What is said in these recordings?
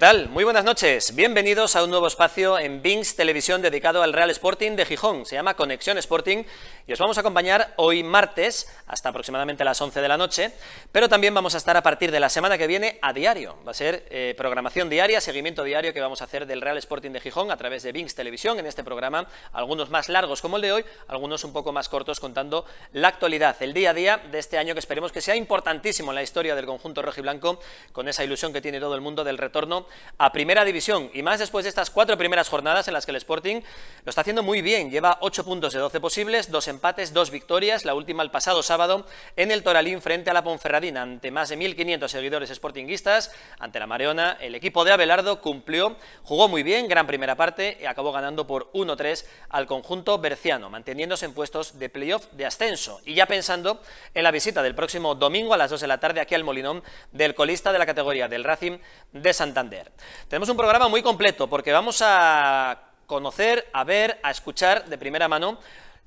tal? Muy buenas noches. Bienvenidos a un nuevo espacio en Bings Televisión dedicado al Real Sporting de Gijón. Se llama Conexión Sporting y os vamos a acompañar hoy martes hasta aproximadamente las 11 de la noche, pero también vamos a estar a partir de la semana que viene a diario. Va a ser eh, programación diaria, seguimiento diario que vamos a hacer del Real Sporting de Gijón a través de Bings Televisión en este programa, algunos más largos como el de hoy, algunos un poco más cortos contando la actualidad, el día a día de este año que esperemos que sea importantísimo en la historia del conjunto rojiblanco con esa ilusión que tiene todo el mundo del retorno a Primera División y más después de estas cuatro primeras jornadas en las que el Sporting lo está haciendo muy bien. Lleva 8 puntos de 12 posibles, dos empates, dos victorias, la última el pasado sábado en el Toralín frente a la Ponferradina, ante más de 1.500 seguidores sportinguistas, ante la Mareona, el equipo de Abelardo cumplió, jugó muy bien, gran primera parte y acabó ganando por 1-3 al conjunto berciano, manteniéndose en puestos de playoff de ascenso y ya pensando en la visita del próximo domingo a las 2 de la tarde aquí al Molinón del colista de la categoría del Racing de Santander. Tenemos un programa muy completo porque vamos a conocer, a ver, a escuchar de primera mano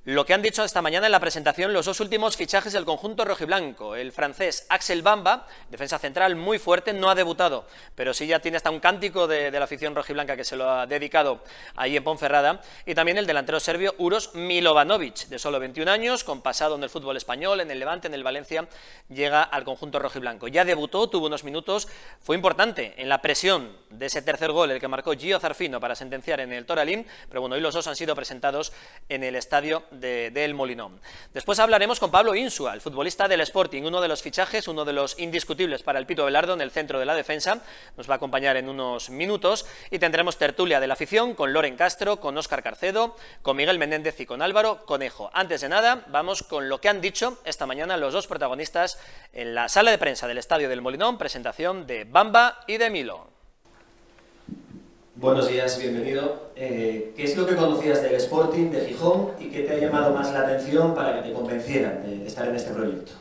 lo que han dicho esta mañana en la presentación los dos últimos fichajes del conjunto rojiblanco. El francés Axel Bamba, defensa central muy fuerte, no ha debutado, pero sí ya tiene hasta un cántico de, la afición rojiblanca que se lo ha dedicado ahí en Ponferrada. Y también el delantero serbio Uros Milovanovic, de solo 21 años, con pasado en el fútbol español, en el Levante, en el Valencia, llega al conjunto rojiblanco. Ya debutó, tuvo unos minutos, fue importante en la presión de ese tercer gol, el que marcó Gio Zarfino para sentenciar en el Toralín, pero bueno, hoy los dos han sido presentados en el estadio del Molinón. Después hablaremos con Pablo Insua, el futbolista del Sporting, uno de los fichajes, uno de los indiscutibles para el Pito Velardo en el centro de la defensa. Nos va a acompañar en unos minutos y tendremos tertulia de la afición con Loren Castro, con Óscar Carcedo, con Miguel Menéndez y con Álvaro Conejo. Antes de nada, vamos con lo que han dicho esta mañana los dos protagonistas en la sala de prensa del Estadio del Molinón, presentación de Bamba y de Milo. Buenos días, bienvenido. Eh, ¿Qué es lo que conocías del Sporting de Gijón y qué te ha llamado más la atención para que te convencieran de estar en este proyecto?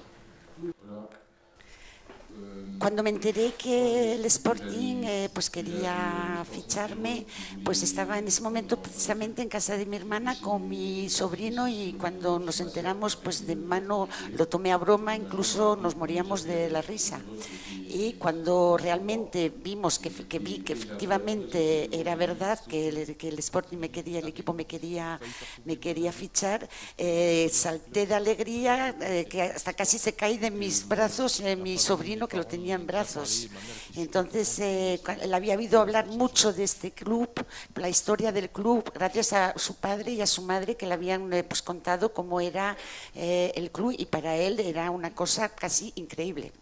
Cuando me enteré que el Sporting eh, pues quería ficharme, pues estaba en ese momento precisamente en casa de mi hermana con mi sobrino y cuando nos enteramos pues de mano lo tomé a broma, incluso nos moríamos de la risa. Y cuando realmente vimos que, que vi que efectivamente era verdad que el, que el Sporting me quería, el equipo me quería, me quería fichar, eh, salté de alegría eh, que hasta casi se cae de mis brazos mi sobrino que lo tenía en brazos. Entonces, eh, le había oído hablar mucho de este club, la historia del club, gracias a su padre y a su madre que le habían eh, pues, contado cómo era eh, el club y para él era una cosa casi increíble.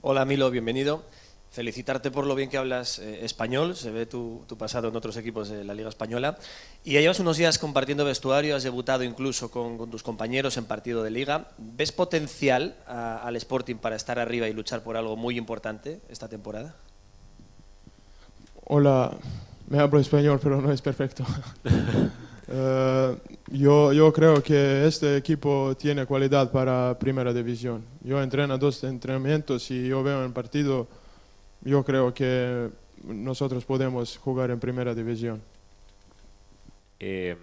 Hola Milo, bienvenido felicitarte por lo bien que hablas eh, español, se ve tu, pasado en otros equipos de la Liga Española. Y ya llevas unos días compartiendo vestuario, has debutado incluso con, tus compañeros en partido de Liga. ¿Ves potencial al Sporting para estar arriba y luchar por algo muy importante esta temporada? Hola, me hablo español, pero no es perfecto. Eh, yo, yo creo que este equipo tiene cualidad para primera división. Yo entreno dos entrenamientos y yo veo en partido yo creo que nosotros podemos jugar en primera división. Eh,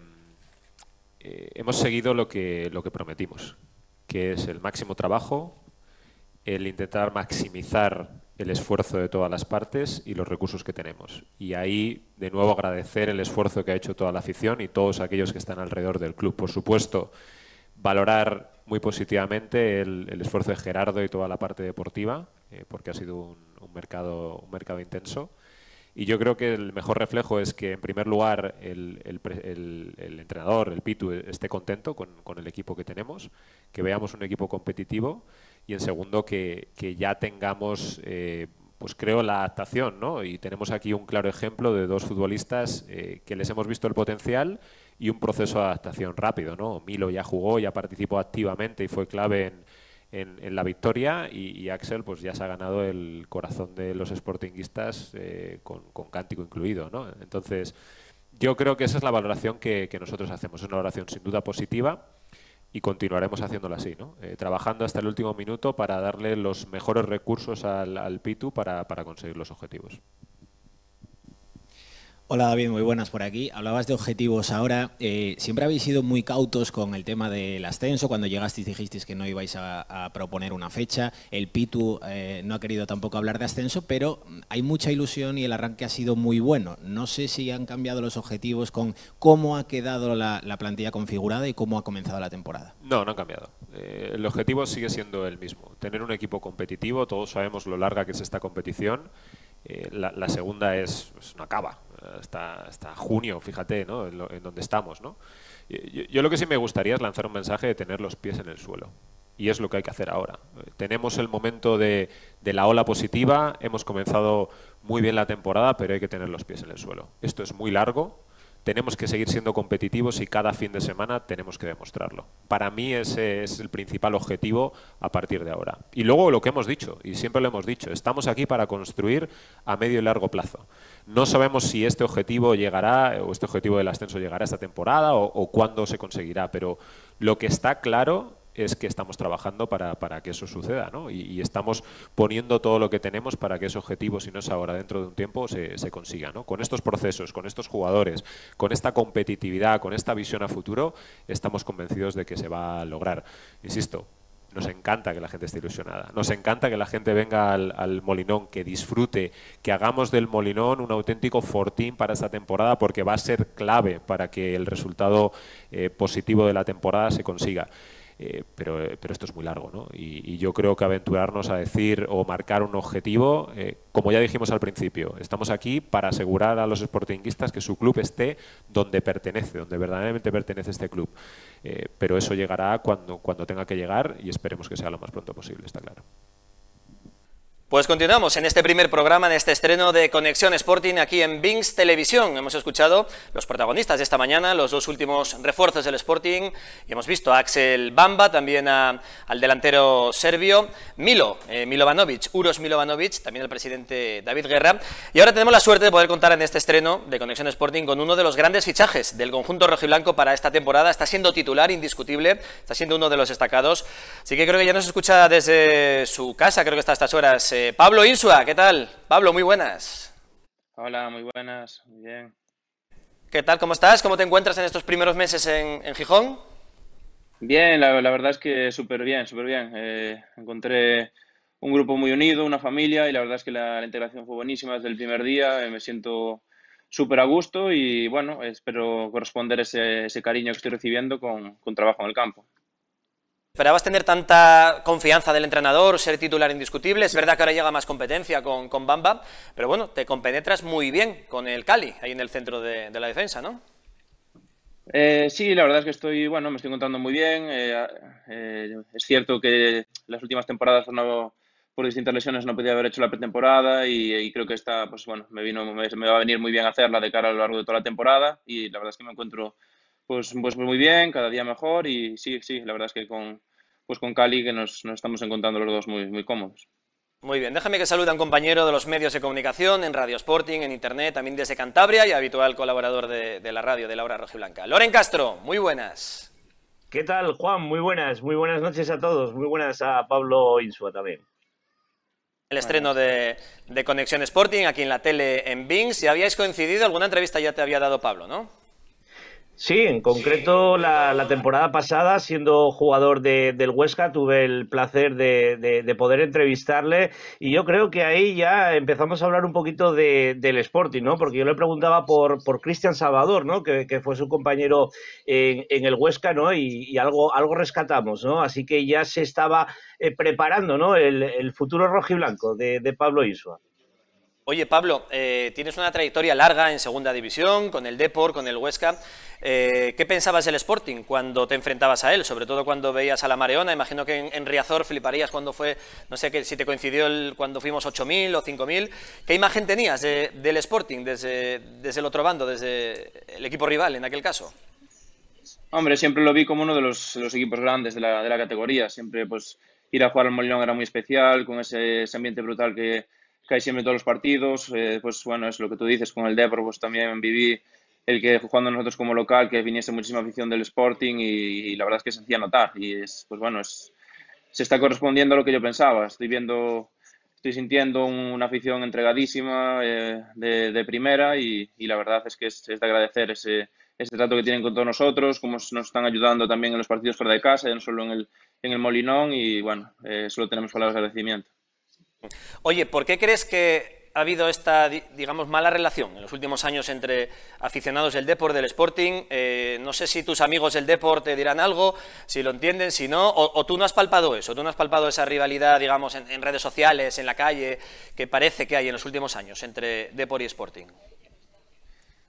eh, hemos seguido lo que, lo que prometimos, que es el máximo trabajo, el intentar maximizar el esfuerzo de todas las partes y los recursos que tenemos. Y ahí, de nuevo, agradecer el esfuerzo que ha hecho toda la afición y todos aquellos que están alrededor del club. Por supuesto, valorar muy positivamente el, esfuerzo de Gerardo y toda la parte deportiva, eh, porque ha sido un, un mercado, un mercado intenso. Y yo creo que el mejor reflejo es que, en primer lugar, el, el, entrenador, el Pitu, esté contento con, con, el equipo que tenemos, que veamos un equipo competitivo y, en segundo, que, que ya tengamos, eh, pues creo, la adaptación. ¿no? Y tenemos aquí un claro ejemplo de dos futbolistas eh, que les hemos visto el potencial y un proceso de adaptación rápido. ¿no? Milo ya jugó, ya participó activamente y fue clave en en, la victoria y, Axel pues ya se ha ganado el corazón de los sportinguistas eh, con, cántico incluido. ¿no? Entonces, yo creo que esa es la valoración que, nosotros hacemos. Es una valoración sin duda positiva y continuaremos haciéndolo así, ¿no? Eh, trabajando hasta el último minuto para darle los mejores recursos al, al PITU para, para conseguir los objetivos. Hola David, muy buenas por aquí. Hablabas de objetivos ahora. Eh, siempre habéis sido muy cautos con el tema del ascenso. Cuando llegasteis dijisteis que no ibais a, proponer una fecha. El Pitu eh, no ha querido tampoco hablar de ascenso, pero hay mucha ilusión y el arranque ha sido muy bueno. No sé si han cambiado los objetivos con cómo ha quedado la, plantilla configurada y cómo ha comenzado la temporada. No, no han cambiado. Eh, el objetivo sigue siendo el mismo. Tener un equipo competitivo. Todos sabemos lo larga que es esta competición. La, segunda es una cava hasta, hasta junio, fíjate, ¿no? en, donde estamos. ¿no? Yo, lo que sí me gustaría es lanzar un mensaje de tener los pies en el suelo. Y es lo que hay que hacer ahora. Tenemos el momento de la ola positiva, hemos comenzado muy bien la temporada, pero hay que tener los pies en el suelo. Esto es muy largo, tenemos que seguir siendo competitivos y cada fin de semana tenemos que demostrarlo. Para mí ese es el principal objetivo a partir de ahora. Y luego lo que hemos dicho, y siempre lo hemos dicho, estamos aquí para construir a medio y largo plazo. No sabemos si este objetivo llegará o este objetivo del ascenso llegará esta temporada o, o cuándo se conseguirá, pero lo que está claro es que estamos trabajando para, para que eso suceda, ¿no? Y, estamos poniendo todo lo que tenemos para que ese objetivo, si no es ahora, dentro de un tiempo, se, se consiga, ¿no? Con estos procesos, con estos jugadores, con esta competitividad, con esta visión a futuro, estamos convencidos de que se va a lograr. Insisto, nos encanta que la gente esté ilusionada, nos encanta que la gente venga al, Molinón, que disfrute, que hagamos del Molinón un auténtico fortín para esta temporada porque va a ser clave para que el resultado eh, positivo de la temporada se consiga. Eh, pero, pero esto es muy largo, ¿no? Y, yo creo que aventurarnos a decir o marcar un objetivo, eh, como ya dijimos al principio, estamos aquí para asegurar a los sportinguistas que su club esté donde pertenece, donde verdaderamente pertenece este club. Eh, pero eso llegará cuando, cuando tenga que llegar y esperemos que sea lo más pronto posible, está claro. Pues continuamos en este primer programa, en este estreno de Conexión Sporting aquí en Bings Televisión. Hemos escuchado los protagonistas de esta mañana, los dos últimos refuerzos del Sporting, y hemos visto a Axel Bamba, también al delantero serbio, Milo, eh, Milovanovic, Uros Milovanovic, también el presidente David Guerra. Y ahora tenemos la suerte de poder contar en este estreno de Conexión Sporting con uno de los grandes fichajes del conjunto rojiblanco para esta temporada. Está siendo titular indiscutible, está siendo uno de los destacados. Así que creo que ya nos escucha desde su casa, creo que está a estas horas eh, Pablo Insua, ¿qué tal? Pablo, muy buenas. Hola, muy buenas, muy bien. ¿Qué tal? ¿Cómo estás? ¿Cómo te encuentras en estos primeros meses en, Gijón? Bien, la, verdad es que súper bien, súper bien. Eh, encontré un grupo muy unido, una familia, y la verdad es que la, integración fue buenísima desde el primer día. Eh, me siento súper a gusto y bueno, espero corresponder ese, ese cariño que estoy recibiendo con, con trabajo en el campo. ¿Esperabas tener tanta confianza del entrenador, ser titular indiscutible? Es verdad que ahora llega más competencia con, con Bamba, pero bueno, te compenetras muy bien con el Cali, ahí en el centro de, la defensa, ¿no? Eh, sí, la verdad es que estoy, bueno, me estoy encontrando muy bien. Eh, eh, es cierto que las últimas temporadas por distintas lesiones no podía haber hecho la pretemporada y, creo que esta, pues bueno, me, vino, me, me, va a venir muy bien hacerla de cara a lo largo de toda la temporada y la verdad es que me encuentro pues, pues muy bien, cada día mejor y sí, sí, la verdad es que con, pues con Cali que nos, nos estamos encontrando los dos muy, muy cómodos. Muy bien, déjame que salude a un compañero de los medios de comunicación en Radio Sporting, en Internet, también desde Cantabria y habitual colaborador de, de la radio de Laura Rojiblanca. Loren Castro, muy buenas. ¿Qué tal, Juan? Muy buenas, muy buenas noches a todos, muy buenas a Pablo Insua también. El estreno de, de Conexión Sporting aquí en la tele en Bings. Si habíais coincidido, alguna entrevista ya te había dado Pablo, ¿no? Sí, en concreto la, temporada pasada, siendo jugador de, del Huesca, tuve el placer de, poder entrevistarle y yo creo que ahí ya empezamos a hablar un poquito del Sporting, ¿no? Porque yo le preguntaba por, por Cristian Salvador, ¿no? Que, fue su compañero en, el Huesca, ¿no? Y, algo, algo rescatamos, ¿no? Así que ya se estaba eh, preparando, ¿no? El, el futuro rojiblanco de, de Pablo Isua. Oye, Pablo, eh, tienes una trayectoria larga en Segunda División, con el Depor, con el Huesca. Eh, ¿Qué pensabas del Sporting cuando te enfrentabas a él? Sobre todo cuando veías a la Mareona. Imagino que en, Riazor fliparías cuando fue, no sé si te coincidió el, cuando fuimos 8.000 o 5.000. ¿Qué imagen tenías del Sporting desde, desde el otro bando, desde el equipo rival en aquel caso? Hombre, siempre lo vi como uno de los, equipos grandes de la, de la, categoría. Siempre pues ir a jugar al Molinón era muy especial, con ese ambiente brutal que que hay siempre todos los partidos. Eh, pues bueno, es lo que tú dices, con el Depor pues también viví el que jugando nosotros como local, que viniese muchísima afición del Sporting y, la verdad es que se hacía notar. Y es, pues bueno, es, se está correspondiendo a lo que yo pensaba. Estoy viendo, estoy sintiendo una afición entregadísima eh, de, primera y, la verdad es que es, de agradecer ese, ese, trato que tienen con todos nosotros, cómo nos están ayudando también en los partidos fuera de casa, no solo en el, en el Molinón y bueno, eh, solo tenemos palabras de agradecimiento. Oye, ¿por qué crees que ha habido esta, digamos, mala relación en los últimos años entre aficionados del deporte, del Sporting. Eh, no sé si tus amigos del deporte te dirán algo, si lo entienden, si no, o, tú no has palpado eso, tú no has palpado esa rivalidad, digamos, en, redes sociales, en la calle, que parece que hay en los últimos años entre Depor y Sporting.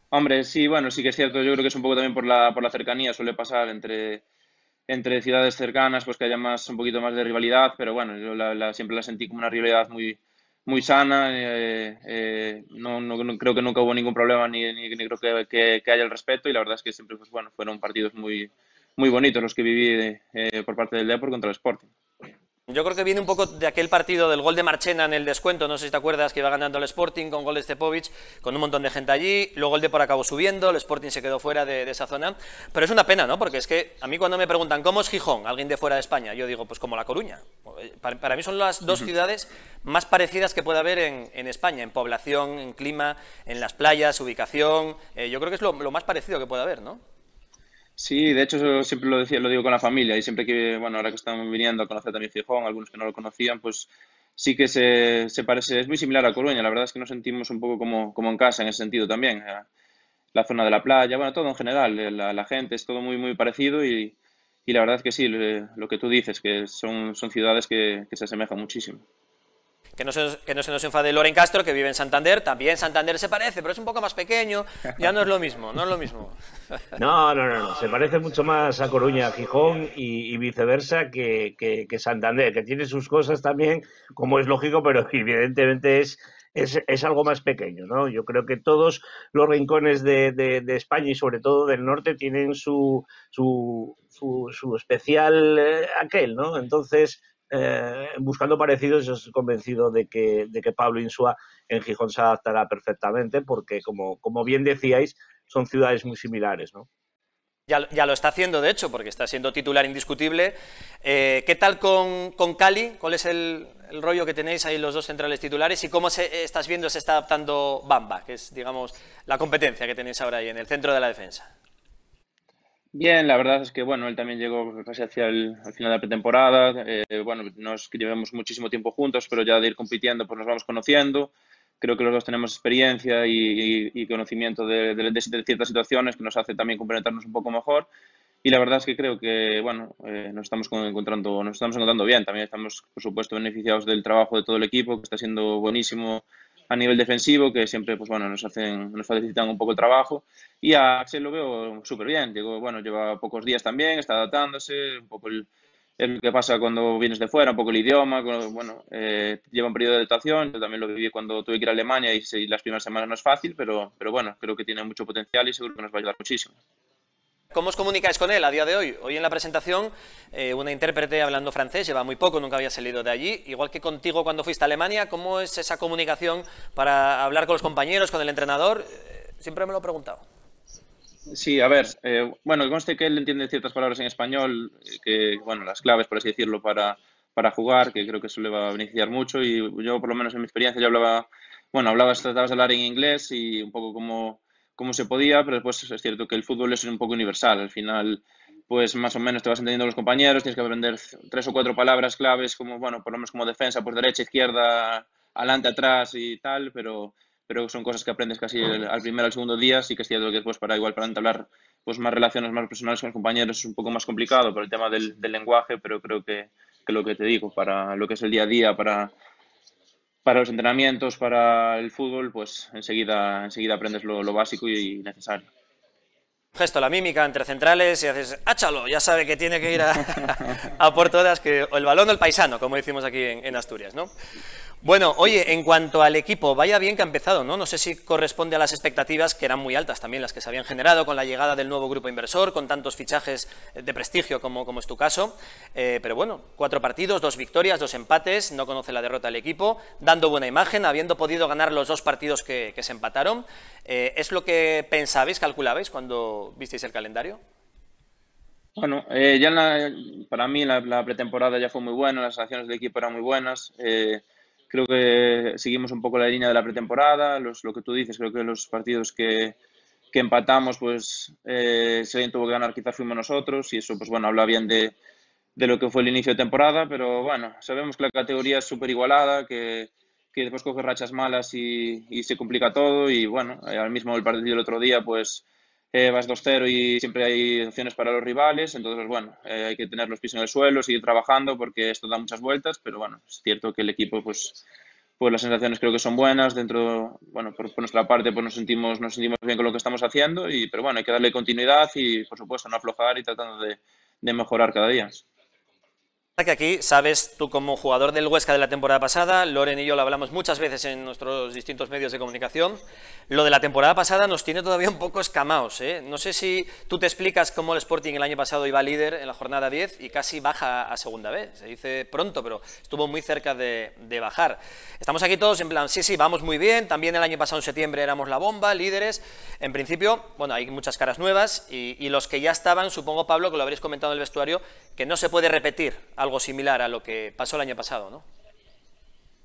Hombre, sí, bueno, sí que es cierto, yo creo que es un poco también por la, por la cercanía, suele pasar entre, entre ciudades cercanas, pues que haya más, un poquito más de rivalidad, pero bueno, yo siempre la sentí como una rivalidad muy, muy sana. Eh, eh, no, no, creo que nunca hubo ningún problema ni, ni, creo que, que, haya el respeto y la verdad es que siempre pues, bueno, fueron partidos muy, muy bonitos los que viví eh, por parte del Depor contra el Sporting. Yo creo que viene un poco de aquel partido del gol de Marchena en el descuento, no sé si te acuerdas, que iba ganando el Sporting con gol de Stepovic, con un montón de gente allí, luego el Depor acabó subiendo, el Sporting se quedó fuera de, esa zona, pero es una pena, ¿no? Porque es que a mí cuando me preguntan cómo es Gijón, alguien de fuera de España, yo digo, pues como La Coruña. Para, mí son las dos ciudades más parecidas que puede haber en, España, en población, en clima, en las playas, ubicación, eh, yo creo que es lo, lo más parecido que puede haber, ¿no? Sí, de hecho siempre lo decía, lo digo con la familia y siempre que, bueno, ahora que están viniendo a conocer también Gijón, algunos que no lo conocían, pues sí que se, se parece, es muy similar a Coruña, la verdad es que nos sentimos un poco como, como en casa en ese sentido también. Eh, la zona de la playa, bueno, todo en general, eh, la, la gente es todo muy, muy parecido y, y la verdad es que sí, lo que tú dices, que son, son ciudades que, que se asemejan muchísimo. Que no, se, que no se nos enfade Loren Castro, que vive en Santander. También Santander se parece, pero es un poco más pequeño. Ya no es lo mismo, no es lo mismo. No, no, no, no. Se parece mucho más a Coruña, a Gijón y, viceversa que, que, Santander, que tiene sus cosas también, como es lógico, pero evidentemente es, es, es, algo más pequeño, ¿no? Yo creo que todos los rincones de, de, de España y sobre todo del norte tienen su, su, su, su especial eh, aquel, ¿no? Entonces, eh, buscando parecidos, estoy convencido de que, de que Pablo Insua en Gijón se adaptará perfectamente, porque como, como bien decíais, son ciudades muy similares, ¿no? Ya, ya, lo está haciendo, de hecho, porque está siendo titular indiscutible. Eh, ¿Qué tal con, con, Cali? ¿Cuál es el, el, rollo que tenéis ahí los dos centrales titulares? ¿Y cómo se, estás viendo se está adaptando Bamba, que es, digamos, la competencia que tenéis ahora ahí en el centro de la defensa? Bien, la verdad es que bueno, él también llegó casi hacia el final de la pretemporada. Eh, bueno, nos llevamos muchísimo tiempo juntos, pero ya de ir compitiendo, pues nos vamos conociendo. Creo que los dos tenemos experiencia y, conocimiento de, ciertas situaciones que nos hace también complementarnos un poco mejor. Y la verdad es que creo que bueno, eh, nos estamos encontrando, nos estamos encontrando bien. También estamos, por supuesto, beneficiados del trabajo de todo el equipo, que está siendo buenísimo a nivel defensivo, que siempre pues bueno, nos hacen, nos facilitan un poco el trabajo. Y a Axel lo veo súper bien. Digo, bueno, lleva pocos días también, está adaptándose, un poco el, el que pasa cuando vienes de fuera, un poco el idioma, bueno, eh, lleva un periodo de adaptación, yo también lo viví cuando tuve que ir a Alemania y, y las primeras semanas no es fácil, pero, pero bueno, creo que tiene mucho potencial y seguro que nos va a ayudar muchísimo. ¿Cómo os comunicáis con él a día de hoy? Hoy en la presentación, eh, una intérprete hablando francés, lleva muy poco, nunca había salido de allí. Igual que contigo cuando fuiste a Alemania, ¿cómo es esa comunicación para hablar con los compañeros, con el entrenador? Eh, siempre me lo he preguntado. Sí, a ver, eh, bueno, conste que él entiende ciertas palabras en español, que, bueno, las claves, por así decirlo, para, para jugar, que creo que eso le va a beneficiar mucho. Y yo, por lo menos en mi experiencia, yo hablaba, bueno, hablabas, tratabas de hablar en inglés y un poco como como se podía, pero después es cierto que el fútbol es un poco universal. Al final, pues más o menos te vas entendiendo los compañeros, tienes que aprender tres o cuatro palabras claves, como, bueno, por lo menos como defensa, por derecha, izquierda, adelante, atrás y tal, pero, pero son cosas que aprendes casi al primer, al segundo día, sí que es cierto que después para igual para entablar pues más relaciones más personales con los compañeros es un poco más complicado por el tema del, del lenguaje, pero creo que, que lo que te digo, para lo que es el día a día, para para los entrenamientos, para el fútbol, pues enseguida, enseguida aprendes lo, básico y necesario gesto, la mímica entre centrales y haces, áchalo, ya sabe que tiene que ir a, por todas, que el balón del paisano, como decimos aquí en, Asturias, ¿no? Bueno, oye, en cuanto al equipo, vaya bien que ha empezado, ¿no? No sé si corresponde a las expectativas, que eran muy altas también las que se habían generado con la llegada del nuevo grupo inversor, con tantos fichajes de prestigio como, como es tu caso, eh, pero bueno, cuatro partidos, dos victorias, dos empates, no conoce la derrota del equipo, dando buena imagen, habiendo podido ganar los dos partidos que, se empataron. Eh, ¿Es lo que pensabais, calculabais cuando visteis el calendario? Bueno, eh, ya para mí la, pretemporada ya fue muy buena, las acciones del equipo eran muy buenas. Creo que seguimos un poco la línea de la pretemporada, los, lo que tú dices, creo que los partidos que, que empatamos, pues eh, si alguien tuvo que ganar quizás fuimos nosotros y eso pues bueno, habla bien de, de lo que fue el inicio de temporada, pero bueno, sabemos que la categoría es súper igualada, que, que, después coge rachas malas y, y, se complica todo y bueno, eh, al mismo el partido del otro día pues eh, vas 2-0 y siempre hay opciones para los rivales, entonces bueno, eh, hay que tener los pies en el suelo, seguir trabajando porque esto da muchas vueltas, pero bueno, es cierto que el equipo pues pues las sensaciones creo que son buenas dentro bueno por, por, nuestra parte pues nos sentimos nos sentimos bien con lo que estamos haciendo y pero bueno hay que darle continuidad y por supuesto no aflojar y tratando de, de mejorar cada día que aquí sabes tú como jugador del Huesca de la temporada pasada, Loren y yo lo hablamos muchas veces en nuestros distintos medios de comunicación, lo de la temporada pasada nos tiene todavía un poco escamados. ¿eh? No sé si tú te explicas cómo el Sporting el año pasado iba líder en la jornada 10 y casi baja a segunda vez. Se dice pronto, pero estuvo muy cerca de, de bajar. Estamos aquí todos en plan, sí, sí, vamos muy bien, también el año pasado en septiembre éramos la bomba, líderes. En principio, bueno, hay muchas caras nuevas y, y los que ya estaban, supongo Pablo, que lo habréis comentado en el vestuario, que no se puede repetir algo similar a lo que pasó el año pasado, ¿no?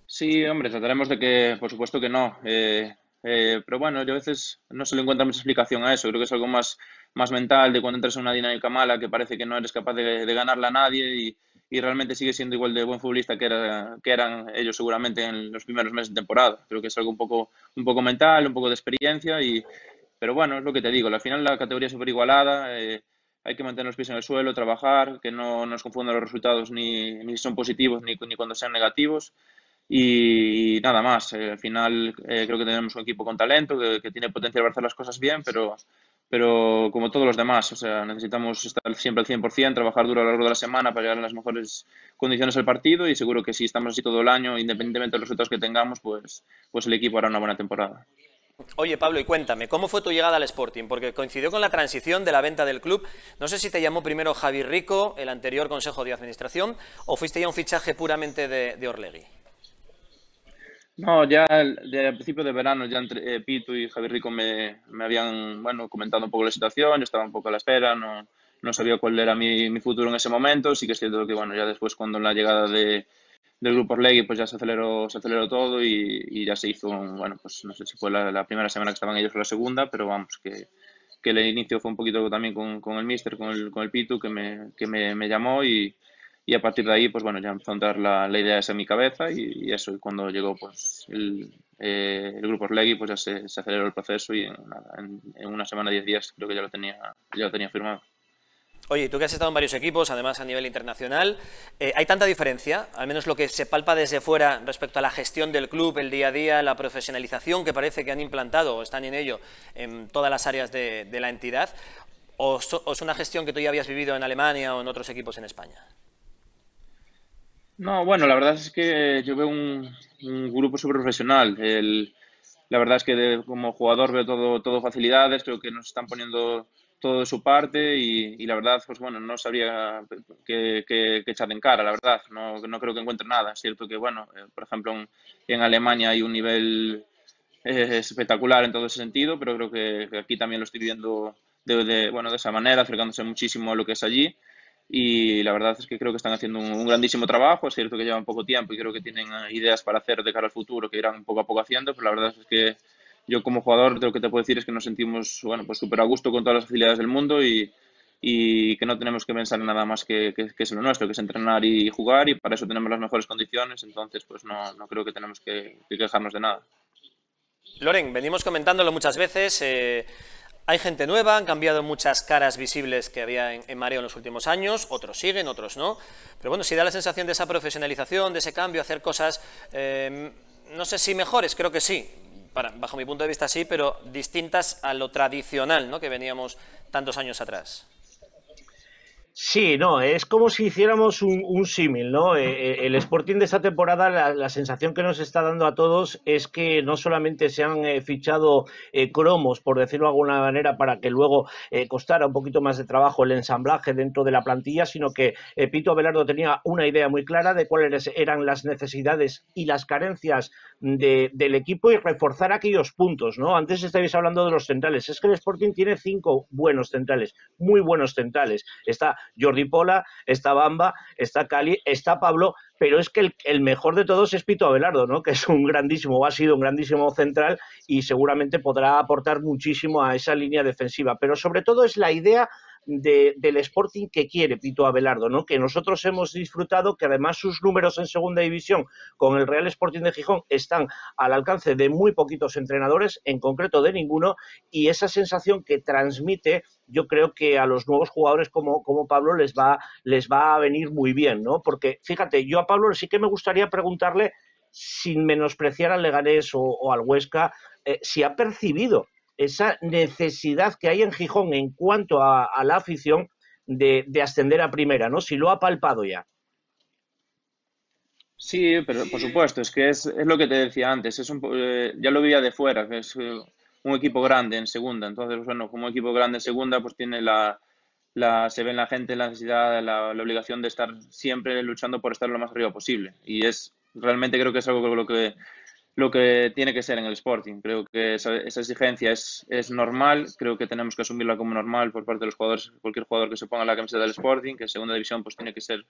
Sí, hombre, trataremos de que, por supuesto que no. Eh, eh, pero bueno, yo a veces no se le encuentra mucha explicación a eso. Creo que es algo más, más mental de cuando entras en una dinámica mala que parece que no eres capaz de, de ganarla a nadie y, y, realmente sigue siendo igual de buen futbolista que, era, que eran ellos seguramente en los primeros meses de temporada. Creo que es algo un poco, un poco mental, un poco de experiencia. Y, pero bueno, es lo que te digo. Al final la categoría es súper igualada. Eh, hay que mantener los pies en el suelo, trabajar, que no nos confundan los resultados ni, ni son positivos ni, ni cuando sean negativos. Y, nada más, eh, al final eh, creo que tenemos un equipo con talento, que, tiene potencial para hacer las cosas bien, pero, pero como todos los demás, necesitamos estar siempre al 100%, trabajar duro a lo largo de la semana para llegar en las mejores condiciones al partido y seguro que si estamos así todo el año, independientemente de los resultados que tengamos, pues, pues el equipo hará una buena temporada. Oye, Pablo, y cuéntame, ¿cómo fue tu llegada al Sporting? Porque coincidió con la transición de la venta del club. No sé si te llamó primero Javi Rico, el anterior consejo de administración, o fuiste ya un fichaje puramente de, de Orlegui. No, ya al principio de verano, ya entre eh, Pito y Javi Rico me, me, habían bueno, comentado un poco la situación, yo estaba un poco a la espera, no, no sabía cuál era mi, mi, futuro en ese momento. Sí que es cierto que bueno, ya después, cuando la llegada de, del grupo Orlegui pues ya se aceleró, se aceleró todo y, ya se hizo, un, bueno, pues no sé si fue la, primera semana que estaban ellos o la segunda, pero vamos, que, el inicio fue un poquito también con, con el Mister, con el, con el Pitu, que me, que me, llamó y, y, a partir de ahí, pues bueno, ya empezó a entrar la, idea esa en mi cabeza y, eso, y cuando llegó pues el, eh, grupo Orlegui, pues ya se, se, aceleró el proceso y en, en, en una semana, diez días, creo que ya lo tenía, ya lo tenía firmado. Oye, tú que has estado en varios equipos, además a nivel internacional, eh, ¿hay tanta diferencia, al menos lo que se palpa desde fuera, respecto a la gestión del club, el día a día, la profesionalización que parece que han implantado o están en ello en todas las áreas de, la entidad? ¿O, so, ¿O, es una gestión que tú ya habías vivido en Alemania o en otros equipos en España? No, bueno, la verdad es que yo veo un, grupo súper profesional. La verdad es que como jugador veo todo, todo facilidades, creo que nos están poniendo todo de su parte y, la verdad, pues bueno, no sabría qué, qué, qué echar en cara, la verdad. No, no, creo que encuentre nada. Es cierto que, bueno, eh, por ejemplo, en, Alemania hay un nivel eh, espectacular en todo ese sentido, pero creo que, aquí también lo estoy viendo de, de, bueno, de esa manera, acercándose muchísimo a lo que es allí. Y la verdad es que creo que están haciendo un, un grandísimo trabajo. Es cierto que llevan poco tiempo y creo que tienen eh, ideas para hacer de cara al futuro que irán poco a poco haciendo, pero la verdad es que yo como jugador lo que te puedo decir es que nos sentimos bueno pues súper a gusto con todas las facilidades del mundo y, y que no tenemos que pensar en nada más que, que, que, es lo nuestro, que es entrenar y jugar y para eso tenemos las mejores condiciones, entonces pues no, no creo que tenemos que, que, quejarnos de nada. Loren, venimos comentándolo muchas veces, eh, hay gente nueva, han cambiado muchas caras visibles que había en, en, Mareo en los últimos años, otros siguen, otros no, pero bueno, si da la sensación de esa profesionalización, de ese cambio, hacer cosas, eh, no sé si mejores, creo que sí, para, bajo mi punto de vista sí, pero distintas a lo tradicional ¿no? que veníamos tantos años atrás. Sí, no, es como si hiciéramos un, un símil, ¿no? Eh, eh, el Sporting de esta temporada, la, sensación que nos está dando a todos es que no solamente se han eh, fichado eh, cromos, por decirlo de alguna manera, para que luego costara un poquito más de trabajo el ensamblaje dentro de la plantilla, sino que Pito Abelardo tenía una idea muy clara de cuáles eran las necesidades y las carencias del equipo y reforzar aquellos puntos, ¿no? Antes estabais hablando de los centrales. Es que el Sporting tiene cinco buenos centrales, muy buenos centrales. Está Jordi Pola, está Bamba, está Cali, está Pablo, pero es que el, mejor de todos es Pito Abelardo, ¿no? Que es un grandísimo, ha sido un grandísimo central y seguramente podrá aportar muchísimo a esa línea defensiva. Pero sobre todo es la idea del Sporting que quiere Pito Abelardo, ¿no? Que nosotros hemos disfrutado, que además sus números en segunda división con el Real Sporting de Gijón están al alcance de muy poquitos entrenadores, en concreto de ninguno, y esa sensación que transmite, yo creo que a los nuevos jugadores como, como Pablo les va, les va a venir muy bien, ¿no? Porque fíjate, yo a Pablo sí que me gustaría preguntarle sin menospreciar al Leganés o, al Huesca, eh, si ha percibido esa necesidad que hay en Gijón en cuanto a, la afición de, ascender a primera, ¿no? Si lo ha palpado ya. Sí, pero por supuesto, es que es, lo que te decía antes, es un, eh, ya lo veía de fuera, que es eh, un equipo grande en segunda, entonces, bueno, como equipo grande en segunda, pues tiene la, se ve en la gente la necesidad, la, la, obligación de estar siempre luchando por estar lo más arriba posible, y es, realmente creo que es algo con lo que lo que tiene que ser en el Sporting. Creo que esa, exigencia es, es, normal, creo que tenemos que asumirla como normal por parte de los jugadores, cualquier jugador que se ponga la camiseta del Sporting, que en segunda división pues tiene que ser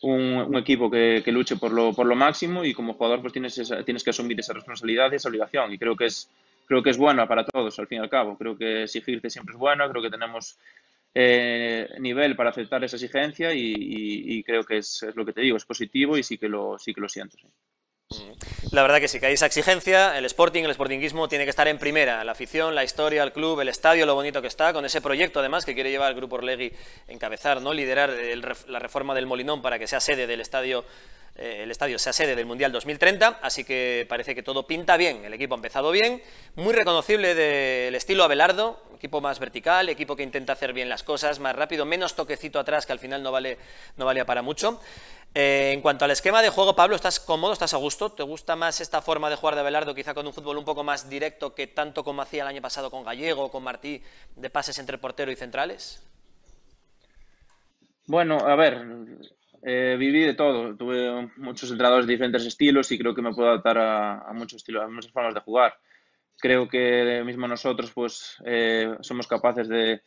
un, equipo que, que, luche por lo, por lo máximo y como jugador pues tienes, tienes que asumir esa responsabilidad y esa obligación y creo que es creo que es buena para todos al fin y al cabo. Creo que exigirte siempre es bueno, creo que tenemos eh, nivel para aceptar esa exigencia y, y, creo que es, es, lo que te digo, es positivo y sí que lo, sí que lo siento. Sí. La verdad que sí, que hay esa exigencia, el Sporting, el Sportingismo tiene que estar en primera, la afición, la historia, el club, el estadio, lo bonito que está, con ese proyecto además que quiere llevar el Grupo Orlegui encabezar, ¿no? liderar la reforma del Molinón para que sea sede del estadio eh, el estadio sea sede del Mundial 2030, así que parece que todo pinta bien, el equipo ha empezado bien, muy reconocible del estilo Abelardo, equipo más vertical, equipo que intenta hacer bien las cosas, más rápido, menos toquecito atrás, que al final no, vale, no valía para mucho. Eh, en cuanto al esquema de juego, Pablo, ¿estás cómodo, estás a gusto? ¿Te gusta más esta forma de jugar de Abelardo, quizá con un fútbol un poco más directo que tanto como hacía el año pasado con Gallego, con Martí, de pases entre portero y centrales? Bueno, a ver, eh, viví de todo. Tuve muchos entrenadores de diferentes estilos y creo que me puedo adaptar a, muchos estilos, a muchas formas de jugar. Creo que mismo nosotros pues eh, somos capaces de,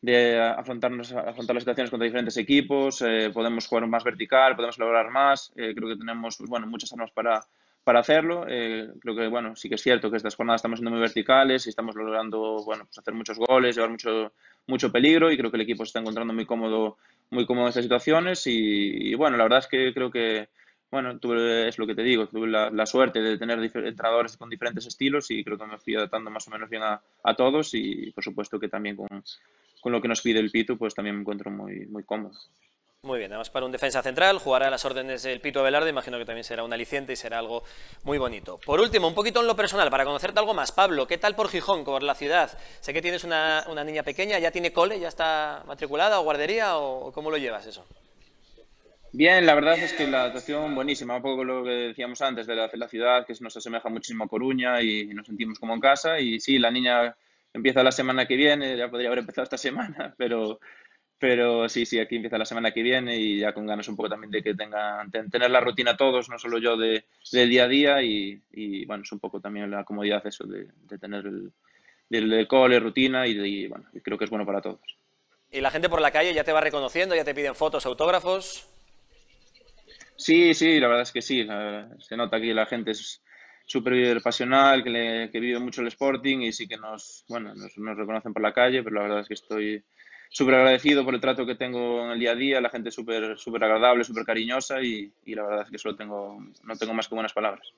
de afrontarnos, afrontar las situaciones contra diferentes equipos, eh, podemos jugar más vertical, podemos lograr más. creo que tenemos pues, bueno, muchas armas para, para hacerlo. creo que bueno, sí que es cierto que estas jornadas estamos siendo muy verticales y estamos logrando bueno, pues hacer muchos goles, llevar mucho, mucho peligro y creo que el equipo se está encontrando muy cómodo muy cómodo en estas situaciones y, bueno, la verdad es que creo que, bueno, tuve, es lo que te digo, tuve la, suerte de tener entrenadores con diferentes estilos y creo que me fui adaptando más o menos bien a, a todos y por supuesto que también con, con, lo que nos pide el Pitu, pues también me encuentro muy, muy cómodo. Muy bien, además para un defensa central, jugará a las órdenes del Pito Velarde, imagino que también será un aliciente y será algo muy bonito. Por último, un poquito en lo personal, para conocerte algo más, Pablo, ¿qué tal por Gijón, por la ciudad? Sé que tienes una, una niña pequeña, ¿ya tiene cole, ya está matriculada o guardería o cómo lo llevas eso? Bien, la verdad es que la adaptación buenísima, un poco lo que decíamos antes de la, la ciudad, que nos asemeja muchísimo a Coruña y nos sentimos como en casa y sí, la niña empieza la semana que viene, ya podría haber empezado esta semana, pero pero sí, sí, aquí empieza la semana que viene y ya con ganas un poco también de que tengan, tener la rutina todos, no solo yo de, del día a día y, y, bueno, es un poco también la comodidad eso de, de tener el, del, cole, rutina y, bueno, creo que es bueno para todos. ¿Y la gente por la calle ya te va reconociendo, ya te piden fotos, autógrafos? Sí, sí, la verdad es que sí, se nota que la gente es súper pasional, que, que vive mucho el Sporting y sí que nos, bueno, nos, nos reconocen por la calle, pero la verdad es que estoy súper agradecido por el trato que tengo en el día a día, la gente súper súper agradable, súper cariñosa y, la verdad es que solo tengo, no tengo más que buenas palabras.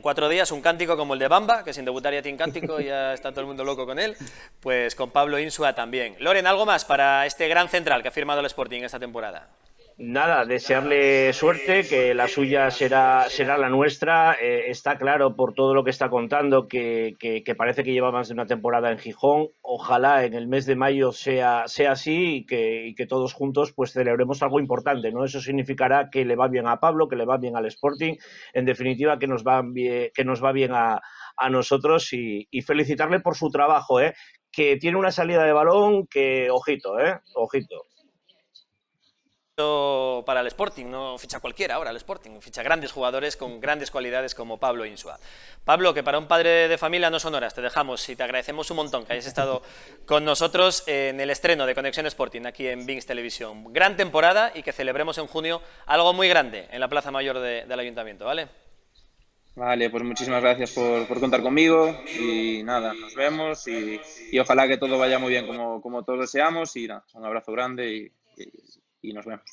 Cuatro días, un cántico como el de Bamba, que sin debutar ya tiene cántico, ya está todo el mundo loco con él, pues con Pablo Insua también. Loren, ¿algo más para este gran central que ha firmado el Sporting esta temporada? Nada, desearle suerte, que la suya será, será la nuestra. Eh, está claro por todo lo que está contando que, que, parece que lleva más de una temporada en Gijón. Ojalá en el mes de mayo sea, sea así y que, y que todos juntos pues celebremos algo importante. ¿no? Eso significará que le va bien a Pablo, que le va bien al Sporting, en definitiva que nos va bien, que nos va bien a, a nosotros y, y, felicitarle por su trabajo, ¿eh? que tiene una salida de balón que, ojito, ¿eh? ojito. Para el Sporting, no ficha cualquiera ahora el Sporting, ficha grandes jugadores con grandes cualidades como Pablo Insua. Pablo, que para un padre de familia no son horas, te dejamos y te agradecemos un montón que hayas estado con nosotros en el estreno de Conexión Sporting aquí en Bings Televisión. Gran temporada y que celebremos en junio algo muy grande en la Plaza Mayor del Ayuntamiento, ¿vale? Vale, pues muchísimas gracias por, contar conmigo y nada, nos vemos y, ojalá que todo vaya muy bien como, todos deseamos y nada, un abrazo grande y nos vemos.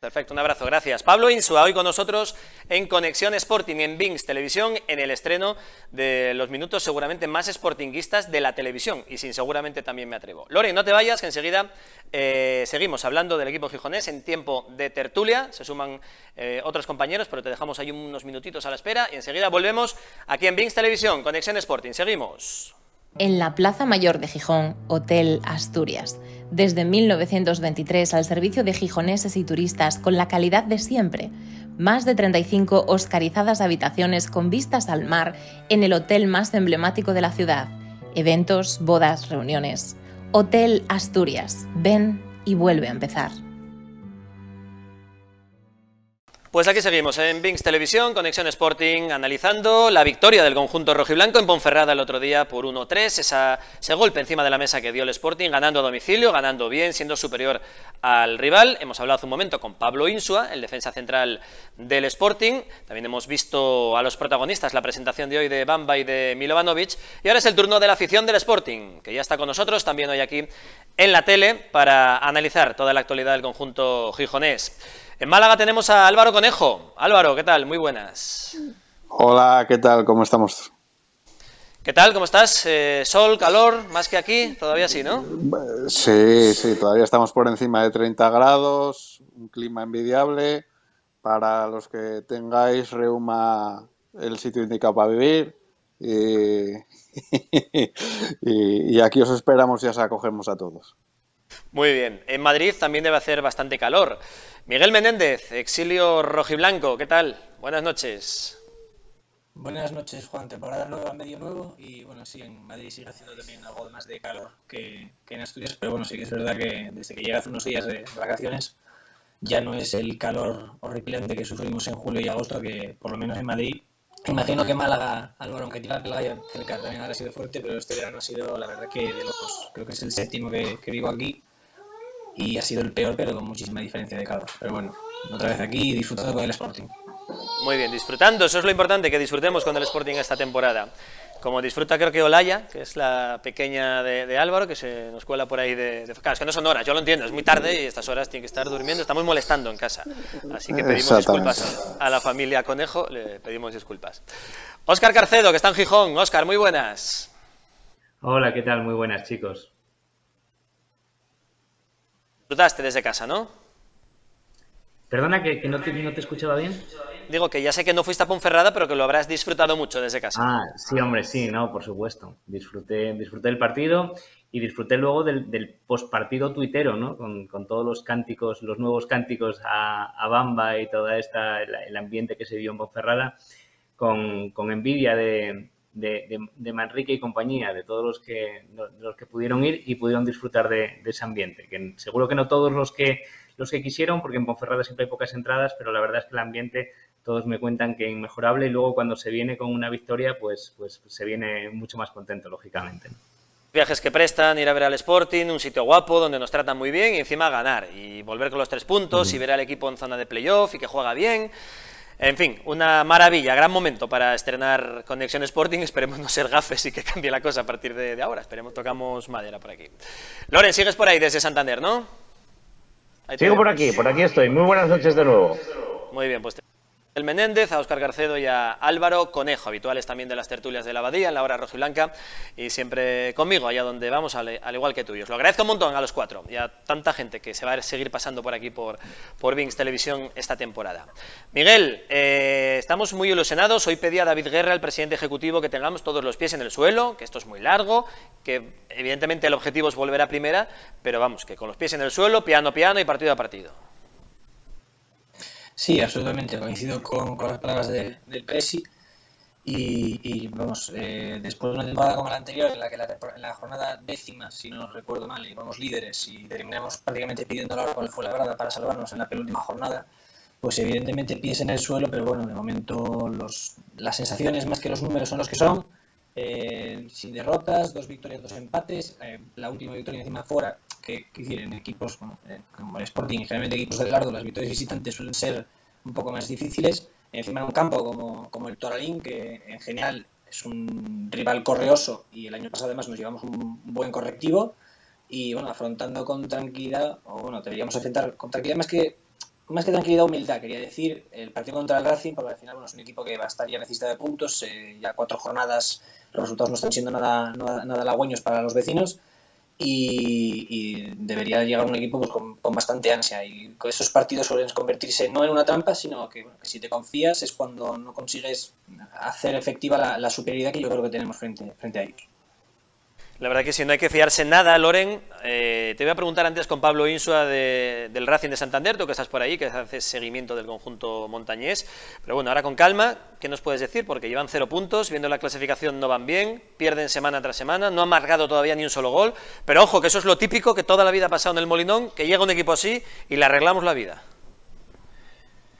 Perfecto, un abrazo, gracias. Pablo Insua, hoy con nosotros en Conexión Sporting en Bings Televisión, en el estreno de los minutos seguramente más sportinguistas de la televisión, y sin seguramente también me atrevo. Lore, no te vayas, que enseguida eh, seguimos hablando del equipo gijonés en tiempo de tertulia, se suman eh, otros compañeros, pero te dejamos ahí unos minutitos a la espera, y enseguida volvemos aquí en Bings Televisión, Conexión Sporting, seguimos. En la Plaza Mayor de Gijón, Hotel Asturias desde 1923 al servicio de gijoneses y turistas con la calidad de siempre. Más de 35 oscarizadas habitaciones con vistas al mar en el hotel más emblemático de la ciudad. Eventos, bodas, reuniones. Hotel Asturias. Ven y vuelve a empezar. Pues aquí seguimos en Bings Televisión, Conexión Sporting, analizando la victoria del conjunto rojiblanco en Ponferrada el otro día por 1-3, ese golpe encima de la mesa que dio el Sporting, ganando a domicilio, ganando bien, siendo superior al rival. Hemos hablado hace un momento con Pablo Insua, el defensa central del Sporting. También hemos visto a los protagonistas la presentación de hoy de Bamba y de Milovanovic. Y ahora es el turno de la afición del Sporting, que ya está con nosotros, también hoy aquí en la tele, para analizar toda la actualidad del conjunto gijonés. En Málaga tenemos a Álvaro Conejo. Álvaro, ¿qué tal? Muy buenas. Hola, ¿qué tal? ¿Cómo estamos? ¿Qué tal? ¿Cómo estás? Eh, ¿Sol, calor? ¿Más que aquí? Todavía sí, ¿no? Sí, sí, todavía estamos por encima de 30 grados, un clima envidiable. Para los que tengáis reuma, el sitio indicado para vivir. Y, y aquí os esperamos y os acogemos a todos. Muy bien. En Madrid también debe hacer bastante calor. Miguel Menéndez, exilio rojiblanco, ¿qué tal? Buenas noches. Buenas noches, Juan. Temporada nueva, medio nuevo. Y bueno, sí, en Madrid sigue haciendo también algo más de calor que, en Asturias. Pero bueno, sí que es verdad que desde que llega hace unos días de, vacaciones ya no es el calor horripilante que sufrimos en julio y agosto, que por lo menos en Madrid. Imagino que Málaga, Álvaro, aunque tiene la playa cerca, también ha sido fuerte, pero este verano ha sido, la verdad, que de locos. Creo que es el séptimo que, que vivo aquí y ha sido el peor, pero con muchísima diferencia de calor. Pero bueno, otra vez aquí disfrutando con el Sporting. Muy bien, disfrutando, eso es lo importante, que disfrutemos con el Sporting esta temporada. Como disfruta creo que Olaya, que es la pequeña de, Álvaro, que se nos cuela por ahí de, Claro, es que no son horas, yo lo entiendo, es muy tarde y estas horas tiene que estar durmiendo, estamos molestando en casa. Así que pedimos disculpas a la familia Conejo, le pedimos disculpas. Óscar Carcedo, que está en Gijón. Óscar, muy buenas. Hola, ¿qué tal? Muy buenas, chicos disfrutaste desde casa, ¿no? Perdona, que, no, te, no, te, escuchaba bien. Digo que ya sé que no fuiste a Ponferrada, pero que lo habrás disfrutado mucho desde casa. Ah, sí, hombre, sí, no, por supuesto. Disfruté, disfruté del partido y disfruté luego del, del postpartido tuitero, ¿no? Con, todos los cánticos, los nuevos cánticos a, Bamba y toda esta, el, ambiente que se vio en Ponferrada, con, con envidia de, de, Manrique y compañía, de todos los que, los que pudieron ir y pudieron disfrutar de, ese ambiente. Que seguro que no todos los que, los que quisieron, porque en Ponferrada siempre hay pocas entradas, pero la verdad es que el ambiente todos me cuentan que es inmejorable y luego cuando se viene con una victoria, pues, pues se viene mucho más contento, lógicamente. Viajes que prestan, ir a ver al Sporting, un sitio guapo donde nos tratan muy bien y encima ganar y volver con los tres puntos y ver al equipo en zona de playoff y que juega bien. En fin, una maravilla, gran momento para estrenar Conexión Sporting. Esperemos no ser gafes y que cambie la cosa a partir de, ahora. Esperemos, tocamos madera por aquí. Loren, sigues por ahí desde Santander, ¿no? Sigo por aquí, por aquí estoy. Muy buenas noches de nuevo. Muy bien, pues el Menéndez, a Óscar Garcedo y a Álvaro Conejo, habituales también de las tertulias de la Abadía en la hora rojiblanca y siempre conmigo, allá donde vamos, al, igual que tú. Os lo agradezco un montón a los cuatro y a tanta gente que se va a seguir pasando por aquí por, por Bings Televisión esta temporada. Miguel, eh, estamos muy ilusionados. Hoy pedí a David Guerra, el presidente ejecutivo, que tengamos todos los pies en el suelo, que esto es muy largo, que evidentemente el objetivo es volver a primera, pero vamos, que con los pies en el suelo, piano piano y partido a partido. Sí, absolutamente, coincido con, con las palabras del Presi. Y, vamos, eh, después de una temporada como la anterior, en la que la, en la jornada décima, si no recuerdo mal, íbamos líderes y terminamos prácticamente pidiendo la hora con el Fuenlabrada para salvarnos en la penúltima jornada, pues evidentemente pies en el suelo, pero bueno, de momento los, las sensaciones más que los números son los que son. Eh, sin derrotas, dos victorias, dos empates, eh, la última victoria encima fuera, que, que en equipos como, el Sporting, generalmente equipos del Lardo, las victorias visitantes suelen ser un poco más difíciles. Encima de un campo como, como el Toralín, que en general es un rival correoso y el año pasado además nos llevamos un buen correctivo y bueno, afrontando con tranquilidad, o bueno, deberíamos enfrentar con tranquilidad más que más que tranquilidad, humildad, quería decir, el partido contra el Racing, porque al final bueno, es un equipo que va a estar ya necesitado de puntos, eh, ya cuatro jornadas, los resultados no están siendo nada, nada, nada halagüeños para los vecinos, y, debería llegar un equipo pues, con, bastante ansia. Y esos partidos suelen convertirse no en una trampa, sino que, si te confías es cuando no consigues hacer efectiva la, la superioridad que yo creo que tenemos frente, frente a ellos. La verdad que si no hay que fiarse nada, Loren. Eh, te voy a preguntar antes con Pablo Insua del Racing de Santander, tú que estás por ahí, que haces seguimiento del conjunto montañés. Pero bueno, ahora con calma, ¿qué nos puedes decir? Porque llevan cero puntos, viendo la clasificación no van bien, pierden semana tras semana, no han marcado todavía ni un solo gol. Pero ojo, que eso es lo típico que toda la vida ha pasado en el Molinón, que llega un equipo así y le arreglamos la vida.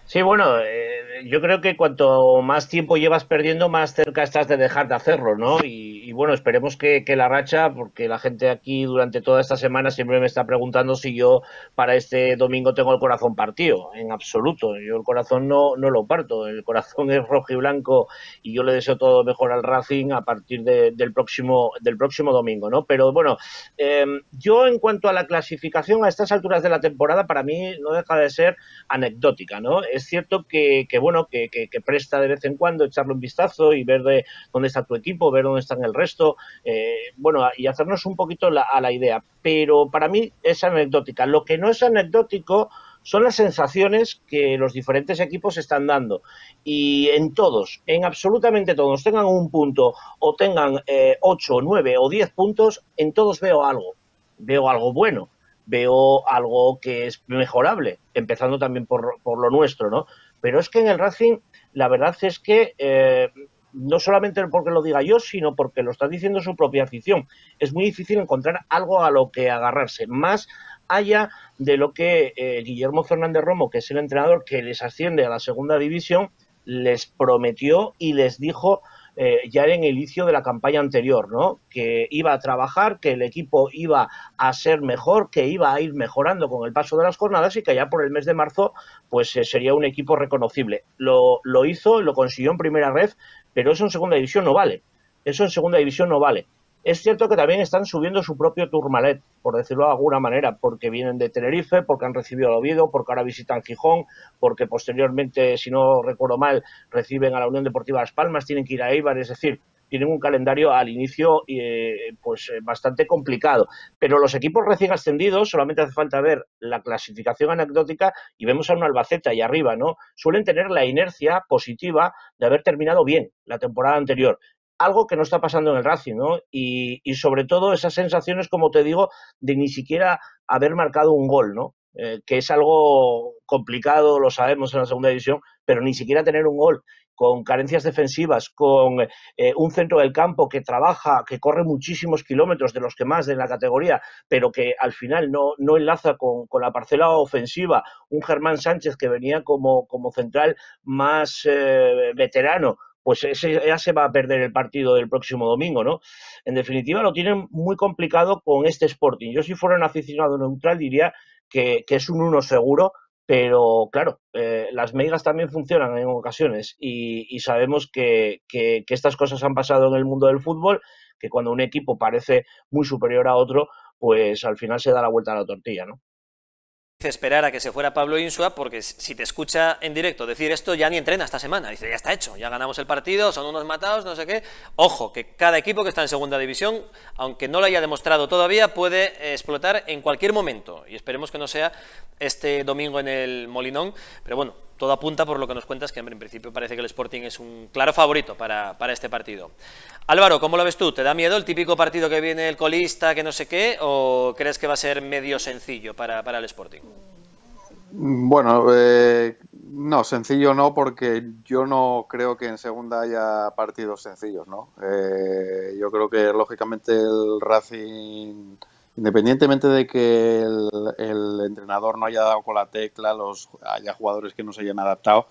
Sí, bueno, eh, yo creo que cuanto más tiempo llevas perdiendo, más cerca estás de dejar de hacerlo, ¿no? Y, bueno, esperemos que, la racha, porque la gente aquí durante toda esta semana siempre me está preguntando si yo para este domingo tengo el corazón partido. En absoluto, yo el corazón no, no lo parto, el corazón es rojo y blanco y yo le deseo todo mejor al Racing a partir del, próximo, del próximo domingo, ¿no? Pero bueno, em, yo en cuanto a la clasificación a estas alturas de la temporada, para mí no deja de ser anecdótica, ¿no? es cierto que, bueno, que, presta de vez en cuando echarle un vistazo y ver de dónde está tu equipo, ver dónde están el resto, eh, bueno, y hacernos un poquito a la idea. Pero para mí es anecdótica. Lo que no es anecdótico son las sensaciones que los diferentes equipos están dando. Y en todos, en absolutamente todos, tengan un punto o tengan eh, ocho, nueve o diez puntos, en todos veo algo. Veo algo bueno veo algo que es mejorable, empezando también por, por lo nuestro, ¿no? Pero es que en el Racing, la verdad es que eh, no solamente porque lo diga yo, sino porque lo está diciendo su propia afición. Es muy difícil encontrar algo a lo que agarrarse, más allá de lo que eh, Guillermo Fernández Romo, que es el entrenador que les asciende a la segunda división, les prometió y les dijo eh, ya en el inicio de la campaña anterior, ¿no? Que iba a trabajar, que el equipo iba a ser mejor, que iba a ir mejorando con el paso de las jornadas y que ya por el mes de marzo, pues eh, sería un equipo reconocible. Lo, lo hizo, lo consiguió en primera red, pero eso en segunda división no vale. Eso en segunda división no vale. Es cierto que también están subiendo su propio Tourmalet, por decirlo de alguna manera, porque vienen de Tenerife, porque han recibido al Oviedo, porque ahora visitan Gijón, porque posteriormente, si no recuerdo mal, reciben a la Unión Deportiva Las Palmas, tienen que ir a Eibar, es decir, tienen un calendario al inicio eh, pues eh, bastante complicado. Pero los equipos recién ascendidos, solamente hace falta ver la clasificación anecdótica y vemos a un Albacete ahí arriba, ¿no? Suelen tener la inercia positiva de haber terminado bien la temporada anterior algo que no está pasando en el Racing, ¿no? Y, sobre todo esas sensaciones, como te digo, de ni siquiera haber marcado un gol, ¿no? Eh, que es algo complicado, lo sabemos en la segunda división, pero ni siquiera tener un gol con carencias defensivas, con eh, un centro del campo que trabaja, que corre muchísimos kilómetros de los que más de la categoría, pero que al final no, no enlaza con, la parcela ofensiva, un Germán Sánchez que venía como, central más eh, veterano, pues ese ya se va a perder el partido del próximo domingo, ¿no? En definitiva, lo tienen muy complicado con este Sporting. Yo si fuera un aficionado neutral diría que, es un uno seguro, pero claro, eh, las megas también funcionan en ocasiones y, sabemos que, que, estas cosas han pasado en el mundo del fútbol, que cuando un equipo parece muy superior a otro, pues al final se da la vuelta a la tortilla, ¿no? Esperar a que se fuera Pablo Insua porque si te escucha en directo decir esto ya ni entrena esta semana, dice ya está hecho, ya ganamos el partido, son unos matados, no sé qué. Ojo, que cada equipo que está en segunda división, aunque no lo haya demostrado todavía, puede explotar en cualquier momento. Y esperemos que no sea este domingo en el Molinón, pero bueno, todo apunta por lo que nos cuentas que en principio parece que el Sporting es un claro favorito para, este partido. Álvaro, ¿cómo lo ves tú? ¿Te da miedo el típico partido que viene el colista, que no sé qué, o crees que va a ser medio sencillo para, el Sporting? Bueno, eh, no, sencillo no, porque yo no creo que en segunda haya partidos sencillos, ¿no? Eh, yo creo que lógicamente el Racing, independientemente de que el, entrenador no haya dado con la tecla, los haya jugadores que no se hayan adaptado,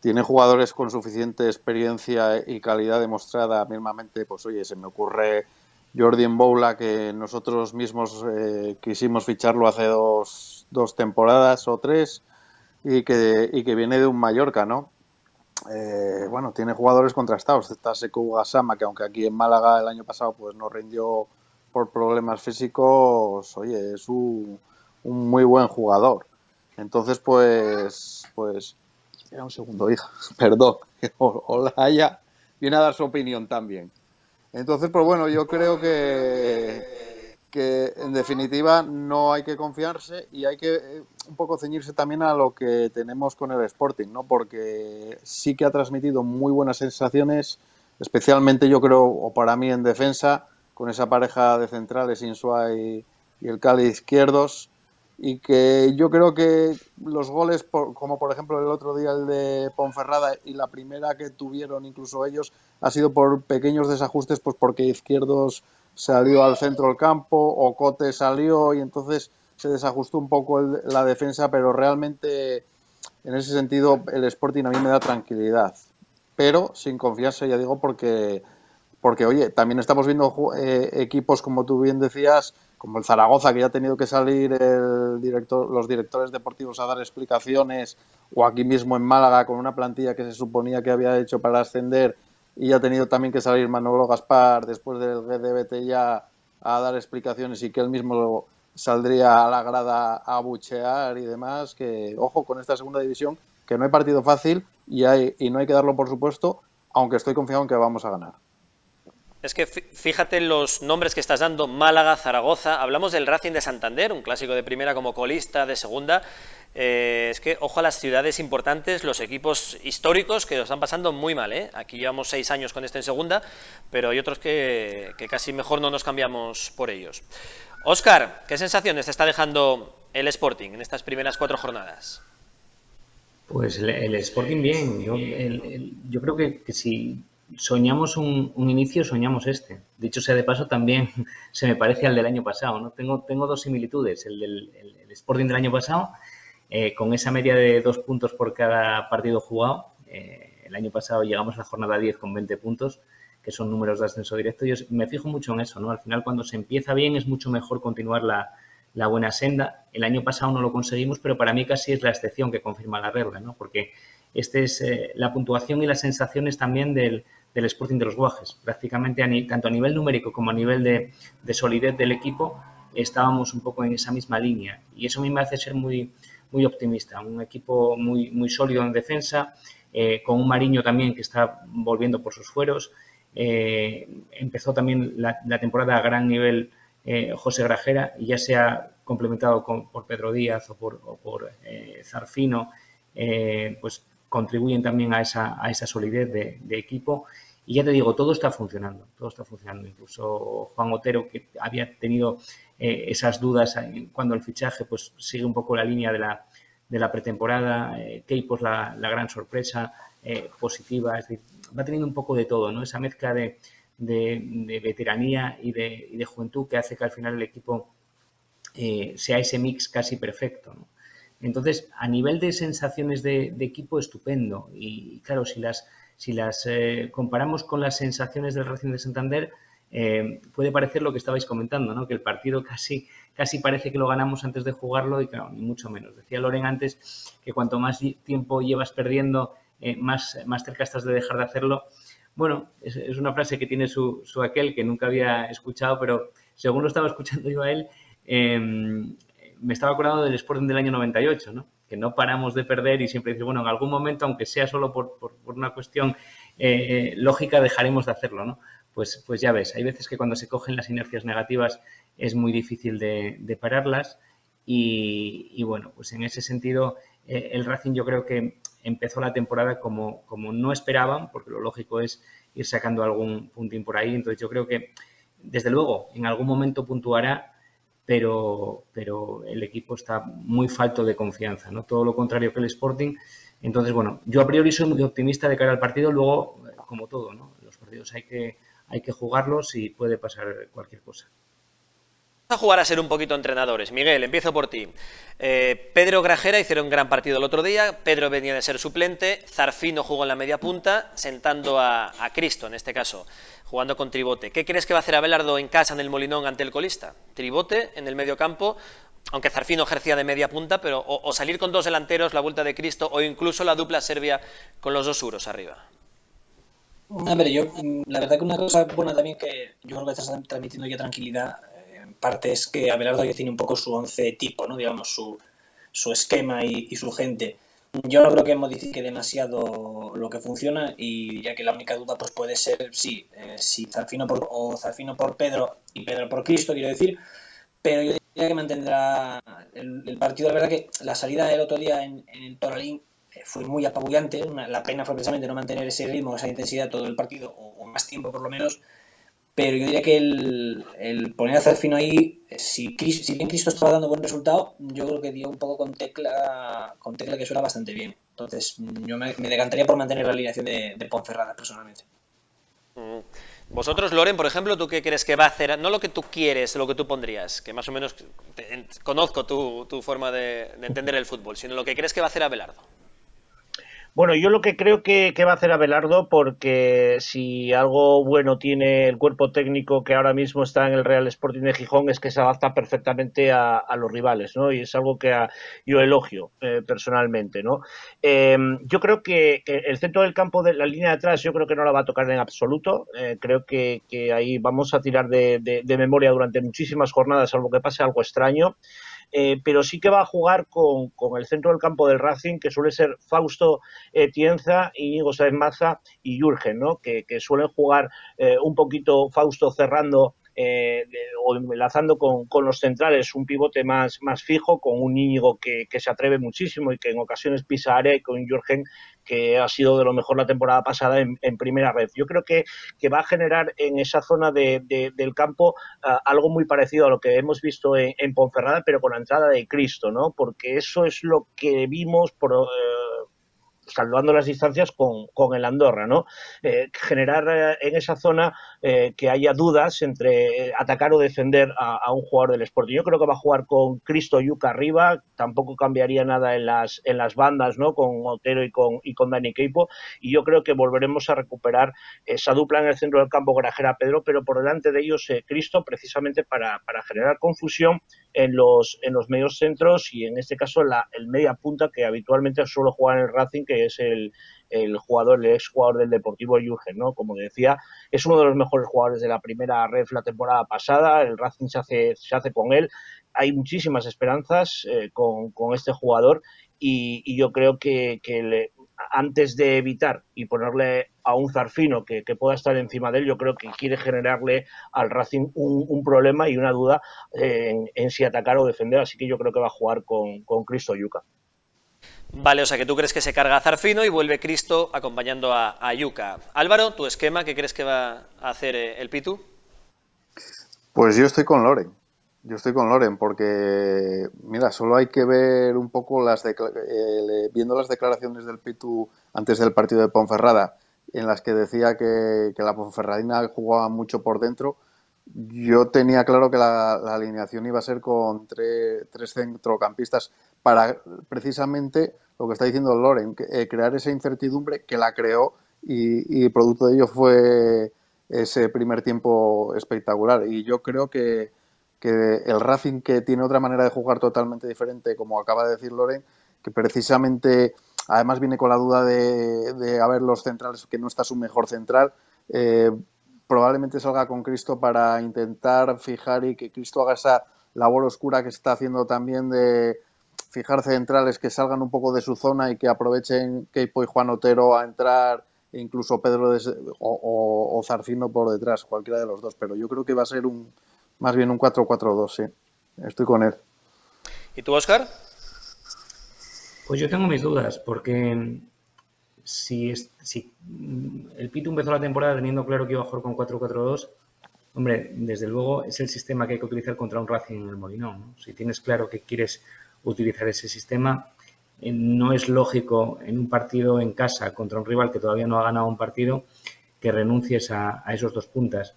tiene jugadores con suficiente experiencia y calidad demostrada mismamente, pues oye, se me ocurre Jordi Boula que nosotros mismos eh, quisimos ficharlo hace dos, dos, temporadas o tres y que, y que viene de un Mallorca, ¿no? Eh, bueno, tiene jugadores contrastados. Está Sekou Gasama, que aunque aquí en Málaga el año pasado pues no rindió por problemas físicos, oye, es un, un muy buen jugador. Entonces, pues, pues, era un segundo, hija, perdón, Olaya viene a dar su opinión también. Entonces, pues bueno, yo creo que, que en definitiva no hay que confiarse y hay que eh, un poco ceñirse también a lo que tenemos con el Sporting, ¿no? Porque sí que ha transmitido muy buenas sensaciones, especialmente yo creo, o para mí en defensa, con esa pareja de centrales, Insua y, el Cali izquierdos, y que yo creo que los goles, como por ejemplo el otro día el de Ponferrada y la primera que tuvieron incluso ellos, ha sido por pequeños desajustes, pues porque Izquierdos salió al centro del campo, o Cote salió y entonces se desajustó un poco la defensa, pero realmente en ese sentido el Sporting a mí me da tranquilidad, pero sin confianza, ya digo, porque, porque oye, también estamos viendo eh, equipos, como tú bien decías, como el Zaragoza, que ya ha tenido que salir los directores deportivos a dar explicaciones, o aquí mismo en Málaga con una plantilla que se suponía que había hecho para ascender y ha tenido también que salir Manolo Gaspar después del GDBT ya a dar explicaciones y que él mismo saldría a la grada a buchear y demás, que ojo con esta segunda división, que no hay partido fácil y, hay, y no hay que darlo por supuesto, aunque estoy confiado en que vamos a ganar. Es que fíjate los nombres que estás dando, Málaga, Zaragoza, hablamos del Racing de Santander, un clásico de primera como colista, de segunda. Eh, es que ojo a las ciudades importantes, los equipos históricos que lo están pasando muy mal. ¿eh? Aquí llevamos seis años con este en segunda, pero hay otros que, casi mejor no nos cambiamos por ellos. Óscar, ¿qué sensaciones te está dejando el Sporting en estas primeras cuatro jornadas? Pues el, Sporting bien. Yo, creo que, que si soñamos un, inicio, soñamos este. Dicho sea de paso, también se me parece al del año pasado. ¿no? Tengo, tengo dos similitudes. El del Sporting del año pasado, eh, con esa media de dos puntos por cada partido jugado. Eh, el año pasado llegamos a la jornada 10 con 20 puntos, que son números de ascenso directo. Yo me fijo mucho en eso. ¿no? Al final, cuando se empieza bien, es mucho mejor continuar la, la buena senda. El año pasado no lo conseguimos, pero para mí casi es la excepción que confirma la regla, ¿no? porque este es eh, la puntuación y las sensaciones también del, del Sporting de los Guajes. Prácticamente tanto a nivel numérico como a nivel de, solidez del equipo estábamos un poco en esa misma línea y eso a mí me hace ser muy, muy optimista. Un equipo muy, muy sólido en defensa, eh, con un Mariño también que está volviendo por sus fueros. Eh, empezó también la, temporada a gran nivel eh, José Grajera y ya se ha complementado por Pedro Díaz o por, Zarfino, pues contribuyen también a esa, solidez de, de, equipo y ya te digo, todo está funcionando, todo está funcionando. Incluso Juan Otero, que había tenido eh, esas dudas cuando el fichaje, pues sigue un poco la línea de la, de la pretemporada. Eh, Keipos, la, la, gran sorpresa eh, positiva, es decir, va teniendo un poco de todo, ¿no? Esa mezcla de, de, veteranía y de, y de, juventud que hace que al final el equipo eh, sea ese mix casi perfecto. Entonces, a nivel de sensaciones de equipo, estupendo. Y claro, si las si las eh, comparamos con las sensaciones del Racing de Santander, eh, puede parecer lo que estabais comentando, ¿no? que el partido casi, casi parece que lo ganamos antes de jugarlo y claro, ni mucho menos. Decía Loren antes que cuanto más tiempo llevas perdiendo, eh, más, más cerca estás de dejar de hacerlo. Bueno, es, una frase que tiene su, su, aquel que nunca había escuchado, pero según lo estaba escuchando yo a él, me estaba acordando del Sporting del año 98, ¿no? Que no paramos de perder y siempre dices, bueno, en algún momento, aunque sea solo por, una cuestión eh, lógica, dejaremos de hacerlo, ¿no? Pues, pues ya ves, hay veces que cuando se cogen las inercias negativas es muy difícil de, pararlas y, bueno, pues en ese sentido eh, el Racing yo creo que empezó la temporada como, como no esperaban, porque lo lógico es ir sacando algún puntín por ahí, entonces yo creo que desde luego en algún momento puntuará pero, pero el equipo está muy falto de confianza, ¿no? Todo lo contrario que el Sporting. Entonces, bueno, yo a priori soy muy optimista de cara al partido, luego, como todo, ¿no? Los partidos hay que, hay que jugarlos y puede pasar cualquier cosa. Vamos a jugar a ser un poquito entrenadores. Miguel, empiezo por ti. Eh, Pedro Grajera hicieron un gran partido el otro día. Pedro venía de ser suplente. Zarfino jugó en la media punta, sentando a, Cristo, en este caso, jugando con Tribote. ¿Qué crees que va a hacer Abelardo en casa, en el Molinón, ante el colista? Tribote en el medio campo, aunque Zarfino ejercía de media punta, pero o, salir con dos delanteros, la vuelta de Cristo, o incluso la dupla serbia con los dos suros arriba. A ver, yo, la verdad que una cosa buena también que yo creo que estás transmitiendo ya tranquilidad parte es que Abelardo ya tiene un poco su once tipo, ¿no? digamos, su, su esquema y, su gente. Yo no creo que modifique demasiado lo que funciona y ya que la única duda pues puede ser sí, eh, si Zarfino por, o Zarfino por Pedro y Pedro por Cristo, quiero decir, pero yo diría que mantendrá el, partido. La verdad que la salida del otro día en, en el Toralín fue muy apabullante, la pena fue precisamente no mantener ese ritmo, esa intensidad todo el partido, o más tiempo por lo menos, pero yo diría que el, el poner a Zarfino ahí, si, bien Cristo estaba dando buen resultado, yo creo que dio un poco con tecla, con tecla que suena bastante bien. Entonces, yo me, me decantaría por mantener la alineación de, de Ponferrada, personalmente. Mm. Vosotros, Loren, por ejemplo, ¿tú qué crees que va a hacer? No lo que tú quieres, lo que tú pondrías, que más o menos conozco tu, tu forma de, de entender el fútbol, sino lo que crees que va a hacer Abelardo. Bueno, yo lo que creo que, va a hacer Abelardo, porque si algo bueno tiene el cuerpo técnico que ahora mismo está en el Real Sporting de Gijón, es que se adapta perfectamente a, los rivales, ¿no? Y es algo que yo elogio eh, personalmente, ¿no? Eh, yo creo que, el centro del campo de la línea de atrás, yo creo que no la va a tocar en absoluto. Eh, creo que, ahí vamos a tirar de, de, de memoria durante muchísimas jornadas, salvo que pase algo extraño eh, pero sí que va a jugar con, con, el centro del campo del Racing, que suele ser Fausto Tienza, Íñigo Sáenz Maza y Jürgen, ¿no? que, que suelen jugar eh, un poquito Fausto cerrando eh, o enlazando con, con, los centrales un pivote más, más fijo, con un Íñigo que, que, se atreve muchísimo y que en ocasiones pisa área, y con Jürgen que ha sido de lo mejor la temporada pasada en, primera red. Yo creo que, que, va a generar en esa zona de, de, del campo uh, algo muy parecido a lo que hemos visto en, en, Ponferrada, pero con la entrada de Cristo, ¿no? Porque eso es lo que vimos por... Salvando las distancias con, con el Andorra, ¿no? Eh, generar eh, en esa zona eh, que haya dudas entre atacar o defender a, un jugador del Sporting. Yo creo que va a jugar con Cristo Yuca arriba, tampoco cambiaría nada en las, en las bandas, ¿no? Con Otero y con, y con Dani Keipo, y yo creo que volveremos a recuperar esa dupla en el centro del campo Grajera Pedro, pero por delante de ellos Cristo, precisamente para, para generar confusión en los, en los medios centros y en este caso la, el media punta que habitualmente suelo jugar en el Racing, que es el, el jugador, el ex jugador del Deportivo Jürgen, ¿no? Como decía, es uno de los mejores jugadores de la primera ref la temporada pasada, el Racing se hace, se hace con él, hay muchísimas esperanzas eh, con, con, este jugador y, yo creo que, que antes de evitar y ponerle a un Zarfino que, que, pueda estar encima de él, yo creo que quiere generarle al Racing un, problema y una duda eh, en, en, si atacar o defender, así que yo creo que va a jugar con, con Cristo Yuca. Vale, o sea que tú crees que se carga a Zarfino y vuelve Cristo acompañando a, a Yuca. Álvaro, ¿tu esquema qué crees que va a hacer eh, el Pitu? Pues yo estoy con Loren. Yo estoy con Loren porque, mira, solo hay que ver un poco las eh, viendo las declaraciones del Pitu antes del partido de Ponferrada, en las que decía que, que la Ponferradina jugaba mucho por dentro. Yo tenía claro que la, alineación iba a ser con tre, tres centrocampistas para precisamente lo que está diciendo Loren, eh, crear esa incertidumbre que la creó y, producto de ello fue ese primer tiempo espectacular. Y yo creo que, que el Racing, que tiene otra manera de jugar totalmente diferente, como acaba de decir Loren, que precisamente además viene con la duda de, de haber los centrales, que no está su mejor central, eh, probablemente salga con Cristo para intentar fijar y que Cristo haga esa labor oscura que está haciendo también de fijar centrales que salgan un poco de su zona y que aprovechen Keipo y Juan Otero a entrar, e incluso Pedro de, o, o, o Zarfino por detrás, cualquiera de los dos, pero yo creo que va a ser un, más bien un 4-4-2, sí. Estoy con él. ¿Y tú, Oscar? Pues yo tengo mis dudas, porque si, si el Pitu empezó la temporada teniendo claro que iba a jugar con 4-4-2, Hombre, desde luego es el sistema que hay que utilizar contra un Racing en el Molinón. Si tienes claro que quieres utilizar ese sistema, eh, no es lógico en un partido en casa contra un rival que todavía no ha ganado un partido que renuncies a, esos dos puntas.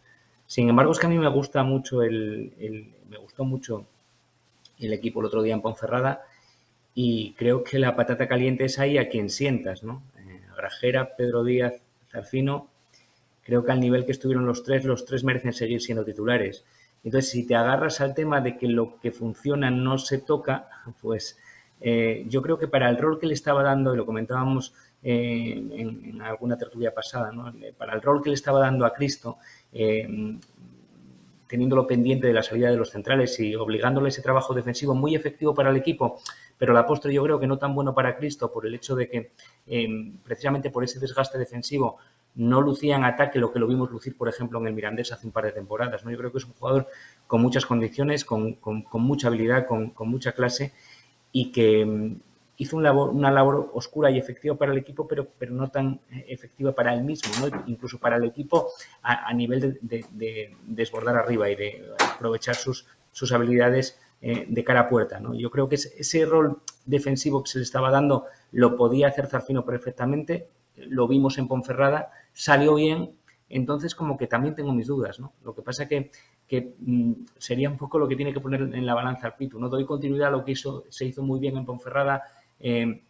Sin embargo, es que a mí me gusta mucho el, me gustó mucho el equipo el otro día en Ponferrada y creo que la patata caliente es ahí a quien sientas, ¿no? Eh, Grajera, Pedro Díaz, Zarfino creo que al nivel que estuvieron los tres, los tres merecen seguir siendo titulares. Entonces, si te agarras al tema de que lo que funciona no se toca, pues eh, yo creo que para el rol que le estaba dando, y lo comentábamos eh, en, alguna tertulia pasada, eh, para el rol que le estaba dando a Cristo, teniéndolo pendiente de la salida de los centrales y obligándole ese trabajo defensivo muy efectivo para el equipo, pero la postre yo creo que no tan bueno para Cristo por el hecho de que precisamente por ese desgaste defensivo no lucía en ataque lo que lo vimos lucir, por ejemplo, en el Mirandés hace un par de temporadas. ¿no? Yo creo que es un jugador con muchas condiciones, con, mucha habilidad, con, mucha clase y que mm, hizo una labor oscura y efectiva para el equipo, pero, pero no tan efectiva para él mismo, ¿no? incluso para el equipo a, nivel de, desbordar arriba y de aprovechar sus, sus habilidades eh, de cara a puerta. ¿no? Yo creo que ese rol defensivo que se le estaba dando lo podía hacer Zarfino perfectamente, lo vimos en Ponferrada, salió bien, entonces como que también tengo mis dudas, ¿no? Lo que pasa que, que mm, sería un poco lo que tiene que poner en la balanza al Pitu, ¿no? Doy continuidad a lo que hizo, se hizo muy bien en Ponferrada eh,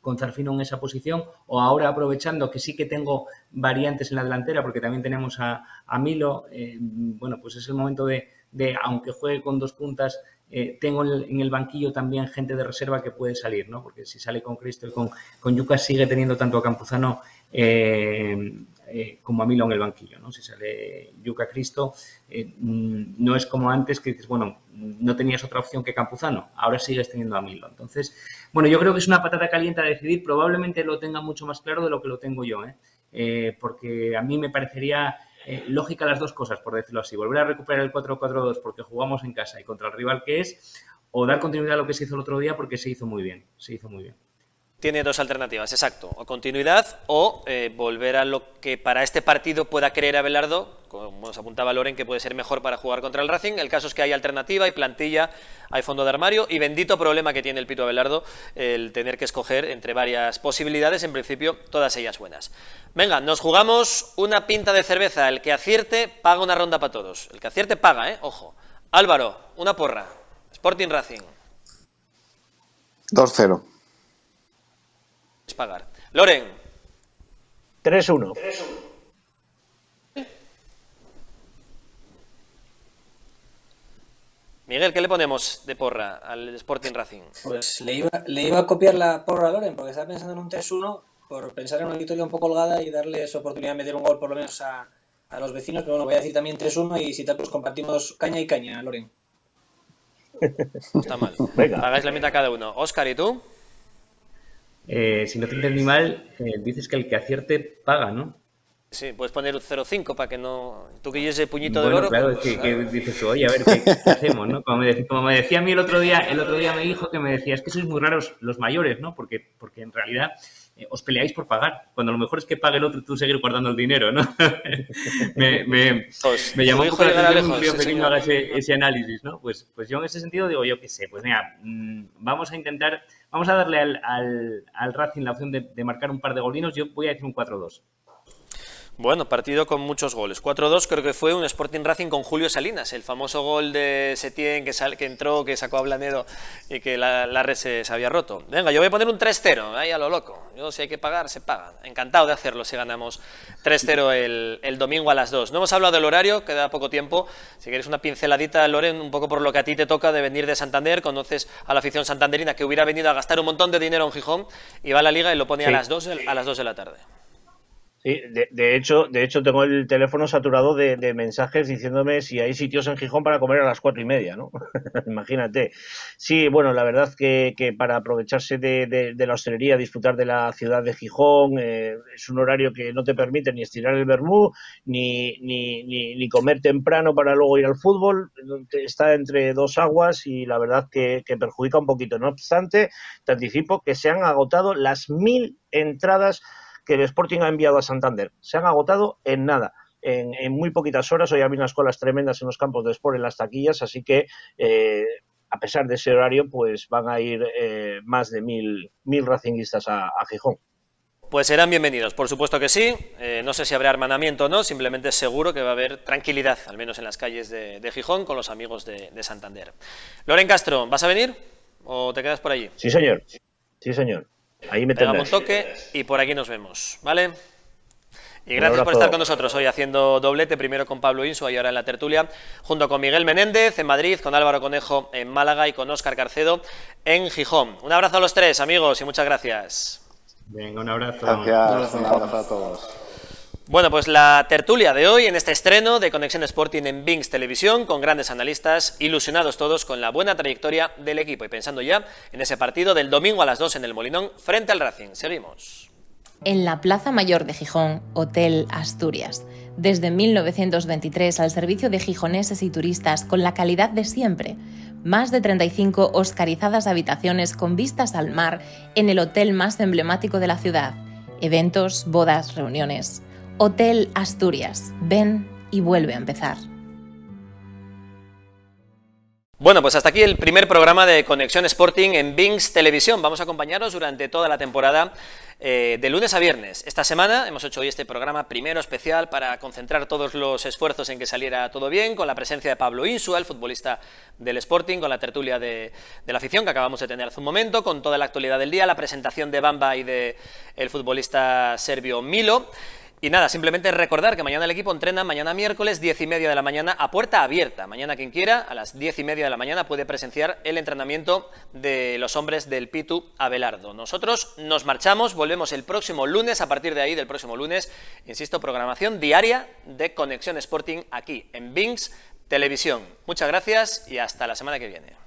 con Zarfino en esa posición, o ahora aprovechando que sí que tengo variantes en la delantera, porque también tenemos a, Milo, eh, bueno, pues es el momento de, de, aunque juegue con dos puntas, eh, tengo en el, banquillo también gente de reserva que puede salir, ¿no? Porque si sale con Cristo y con, con Yuca sigue teniendo tanto a Campuzano eh, eh, como a Milo en el banquillo, ¿no? Si sale Yuca Cristo, mm, no es como antes que dices, bueno, no tenías otra opción que Campuzano, ahora sigues teniendo a Milo. Entonces, bueno, yo creo que es una patata caliente a decidir, probablemente lo tenga mucho más claro de lo que lo tengo yo, porque a mí me parecería eh, lógica las dos cosas, por decirlo así. Volver a recuperar el 4-4-2 porque jugamos en casa y contra el rival que es, o dar continuidad a lo que se hizo el otro día porque se hizo muy bien. Se hizo muy bien. Tiene dos alternativas, exacto. O continuidad o eh, volver a lo que para este partido pueda creer Abelardo, como nos apuntaba Loren, que puede ser mejor para jugar contra el Racing. El caso es que hay alternativa, hay plantilla, hay fondo de armario y bendito problema que tiene el Pito Abelardo el tener que escoger entre varias posibilidades, en principio todas ellas buenas. Venga, nos jugamos una pinta de cerveza. El que acierte paga una ronda para todos. El que acierte paga, ¿eh? Ojo. Álvaro, una porra. Sporting Racing. 2-0 pagar. Loren. 3-1. Miguel, ¿qué le ponemos de porra al Sporting Racing? Pues le iba, le iba a copiar la porra a Loren, porque estaba pensando en un 3-1 por pensar en una victoria un poco holgada y darle su oportunidad de meter un gol por lo menos a, a los vecinos. Pero bueno, voy a decir también 3-1 y si tal, pues compartimos caña y caña, Loren. No está mal. Venga. Hagáis la mitad cada uno. Oscar, ¿y tú? Eh, si no te entendí mal, eh, dices que el que acierte paga, ¿no? Sí, puedes poner un 0,5 para que no... Tú que ese puñito de oro... claro, pues, que, dices tú, oye, a ver, ¿qué, hacemos, no? Como me, decía, a mí el otro día, el otro día me dijo que me decía, es que sois muy raros los mayores, ¿no? Porque, porque en realidad eh, os peleáis por pagar, cuando lo mejor es que pague el otro y tú seguir guardando el dinero, ¿no? me, me, pues, me, llamó un poco la atención haga ese, ese, análisis, ¿no? Pues, pues yo en ese sentido digo, yo qué sé, pues mira, mm, vamos a intentar, vamos a darle al, al, al Racing la opción de, marcar un par de golinos, yo voy a decir un 4-2. Bueno, partido con muchos goles. 4-2 creo que fue un Sporting Racing con Julio Salinas, el famoso gol de Setién que, que entró, que sacó a Blanero y que la, red se, había roto. Venga, yo voy a poner un 3-0, ahí a lo loco. Yo si hay que pagar, se paga. Encantado de hacerlo si ganamos 3-0 el, el, domingo a las 2. No hemos hablado del horario, queda poco tiempo. Si quieres una pinceladita, Loren, un poco por lo que a ti te toca de venir de Santander, conoces a la afición santanderina que hubiera venido a gastar un montón de dinero en Gijón y va a la liga y lo pone a, las 2, a las 2 de la tarde. Sí, de, hecho, de hecho tengo el teléfono saturado de, mensajes diciéndome si hay sitios en Gijón para comer a las cuatro y media, ¿no? Imagínate. Sí, bueno, la verdad que, que para aprovecharse de, la hostelería, disfrutar de la ciudad de Gijón, eh, es un horario que no te permite ni estirar el vermú, ni, ni, ni, comer temprano para luego ir al fútbol. Está entre dos aguas y la verdad que, que perjudica un poquito. No obstante, te anticipo que se han agotado las mil entradas que el Sporting ha enviado a Santander. Se han agotado en nada. en, muy poquitas horas. Hoy había unas colas tremendas en los campos de sport en las taquillas, así que eh, a pesar de ese horario, pues van a ir eh, más de mil, mil racinguistas a, Gijón. Pues serán bienvenidos, por supuesto que sí. Eh, no sé si habrá armanamiento o no, simplemente seguro que va a haber tranquilidad, al menos en las calles de, Gijón, con los amigos de, Santander. Loren Castro, ¿vas a venir o te quedas por allí? Sí, señor. Sí, señor. Ahí me un toque y por aquí nos vemos, ¿vale? Y gracias por estar con nosotros hoy haciendo doblete, primero con Pablo Insu y ahora en la tertulia, junto con Miguel Menéndez en Madrid, con Álvaro Conejo en Málaga y con Óscar Carcedo en Gijón. Un abrazo a los tres, amigos, y muchas gracias. Venga, un abrazo. Gracias, un abrazo a todos. Bueno, pues la tertulia de hoy en este estreno de Conexión Sporting en Bings Televisión, con grandes analistas, ilusionados todos con la buena trayectoria del equipo y pensando ya en ese partido del domingo a las 2 en el Molinón frente al Racing. Seguimos en la Plaza Mayor de Gijón, Hotel Asturias. Desde 1923 al servicio de gijoneses y turistas con la calidad de siempre. Más de 35 oscarizadas habitaciones con vistas al mar en el hotel más emblemático de la ciudad. Eventos, bodas, reuniones. Hotel Asturias. Ven y vuelve a empezar. Bueno, pues hasta aquí el primer programa de Conexión Sporting en Bings Televisión. Vamos a acompañaros durante toda la temporada eh, de lunes a viernes. Esta semana hemos hecho hoy este programa primero especial para concentrar todos los esfuerzos en que saliera todo bien, con la presencia de Pablo Insua, el futbolista del Sporting, con la tertulia de, la afición que acabamos de tener hace un momento, con toda la actualidad del día, la presentación de Bamba y del el futbolista serbio Milo. Y nada, simplemente recordar que mañana el equipo entrena, mañana miércoles, 10 y media de la mañana, a puerta abierta. Mañana quien quiera, a las 10 y media de la mañana, puede presenciar el entrenamiento de los hombres del Pitu Abelardo. Nosotros nos marchamos, volvemos el próximo lunes, a partir de ahí del próximo lunes, insisto, programación diaria de Conexión Sporting aquí en Bings Televisión. Muchas gracias y hasta la semana que viene.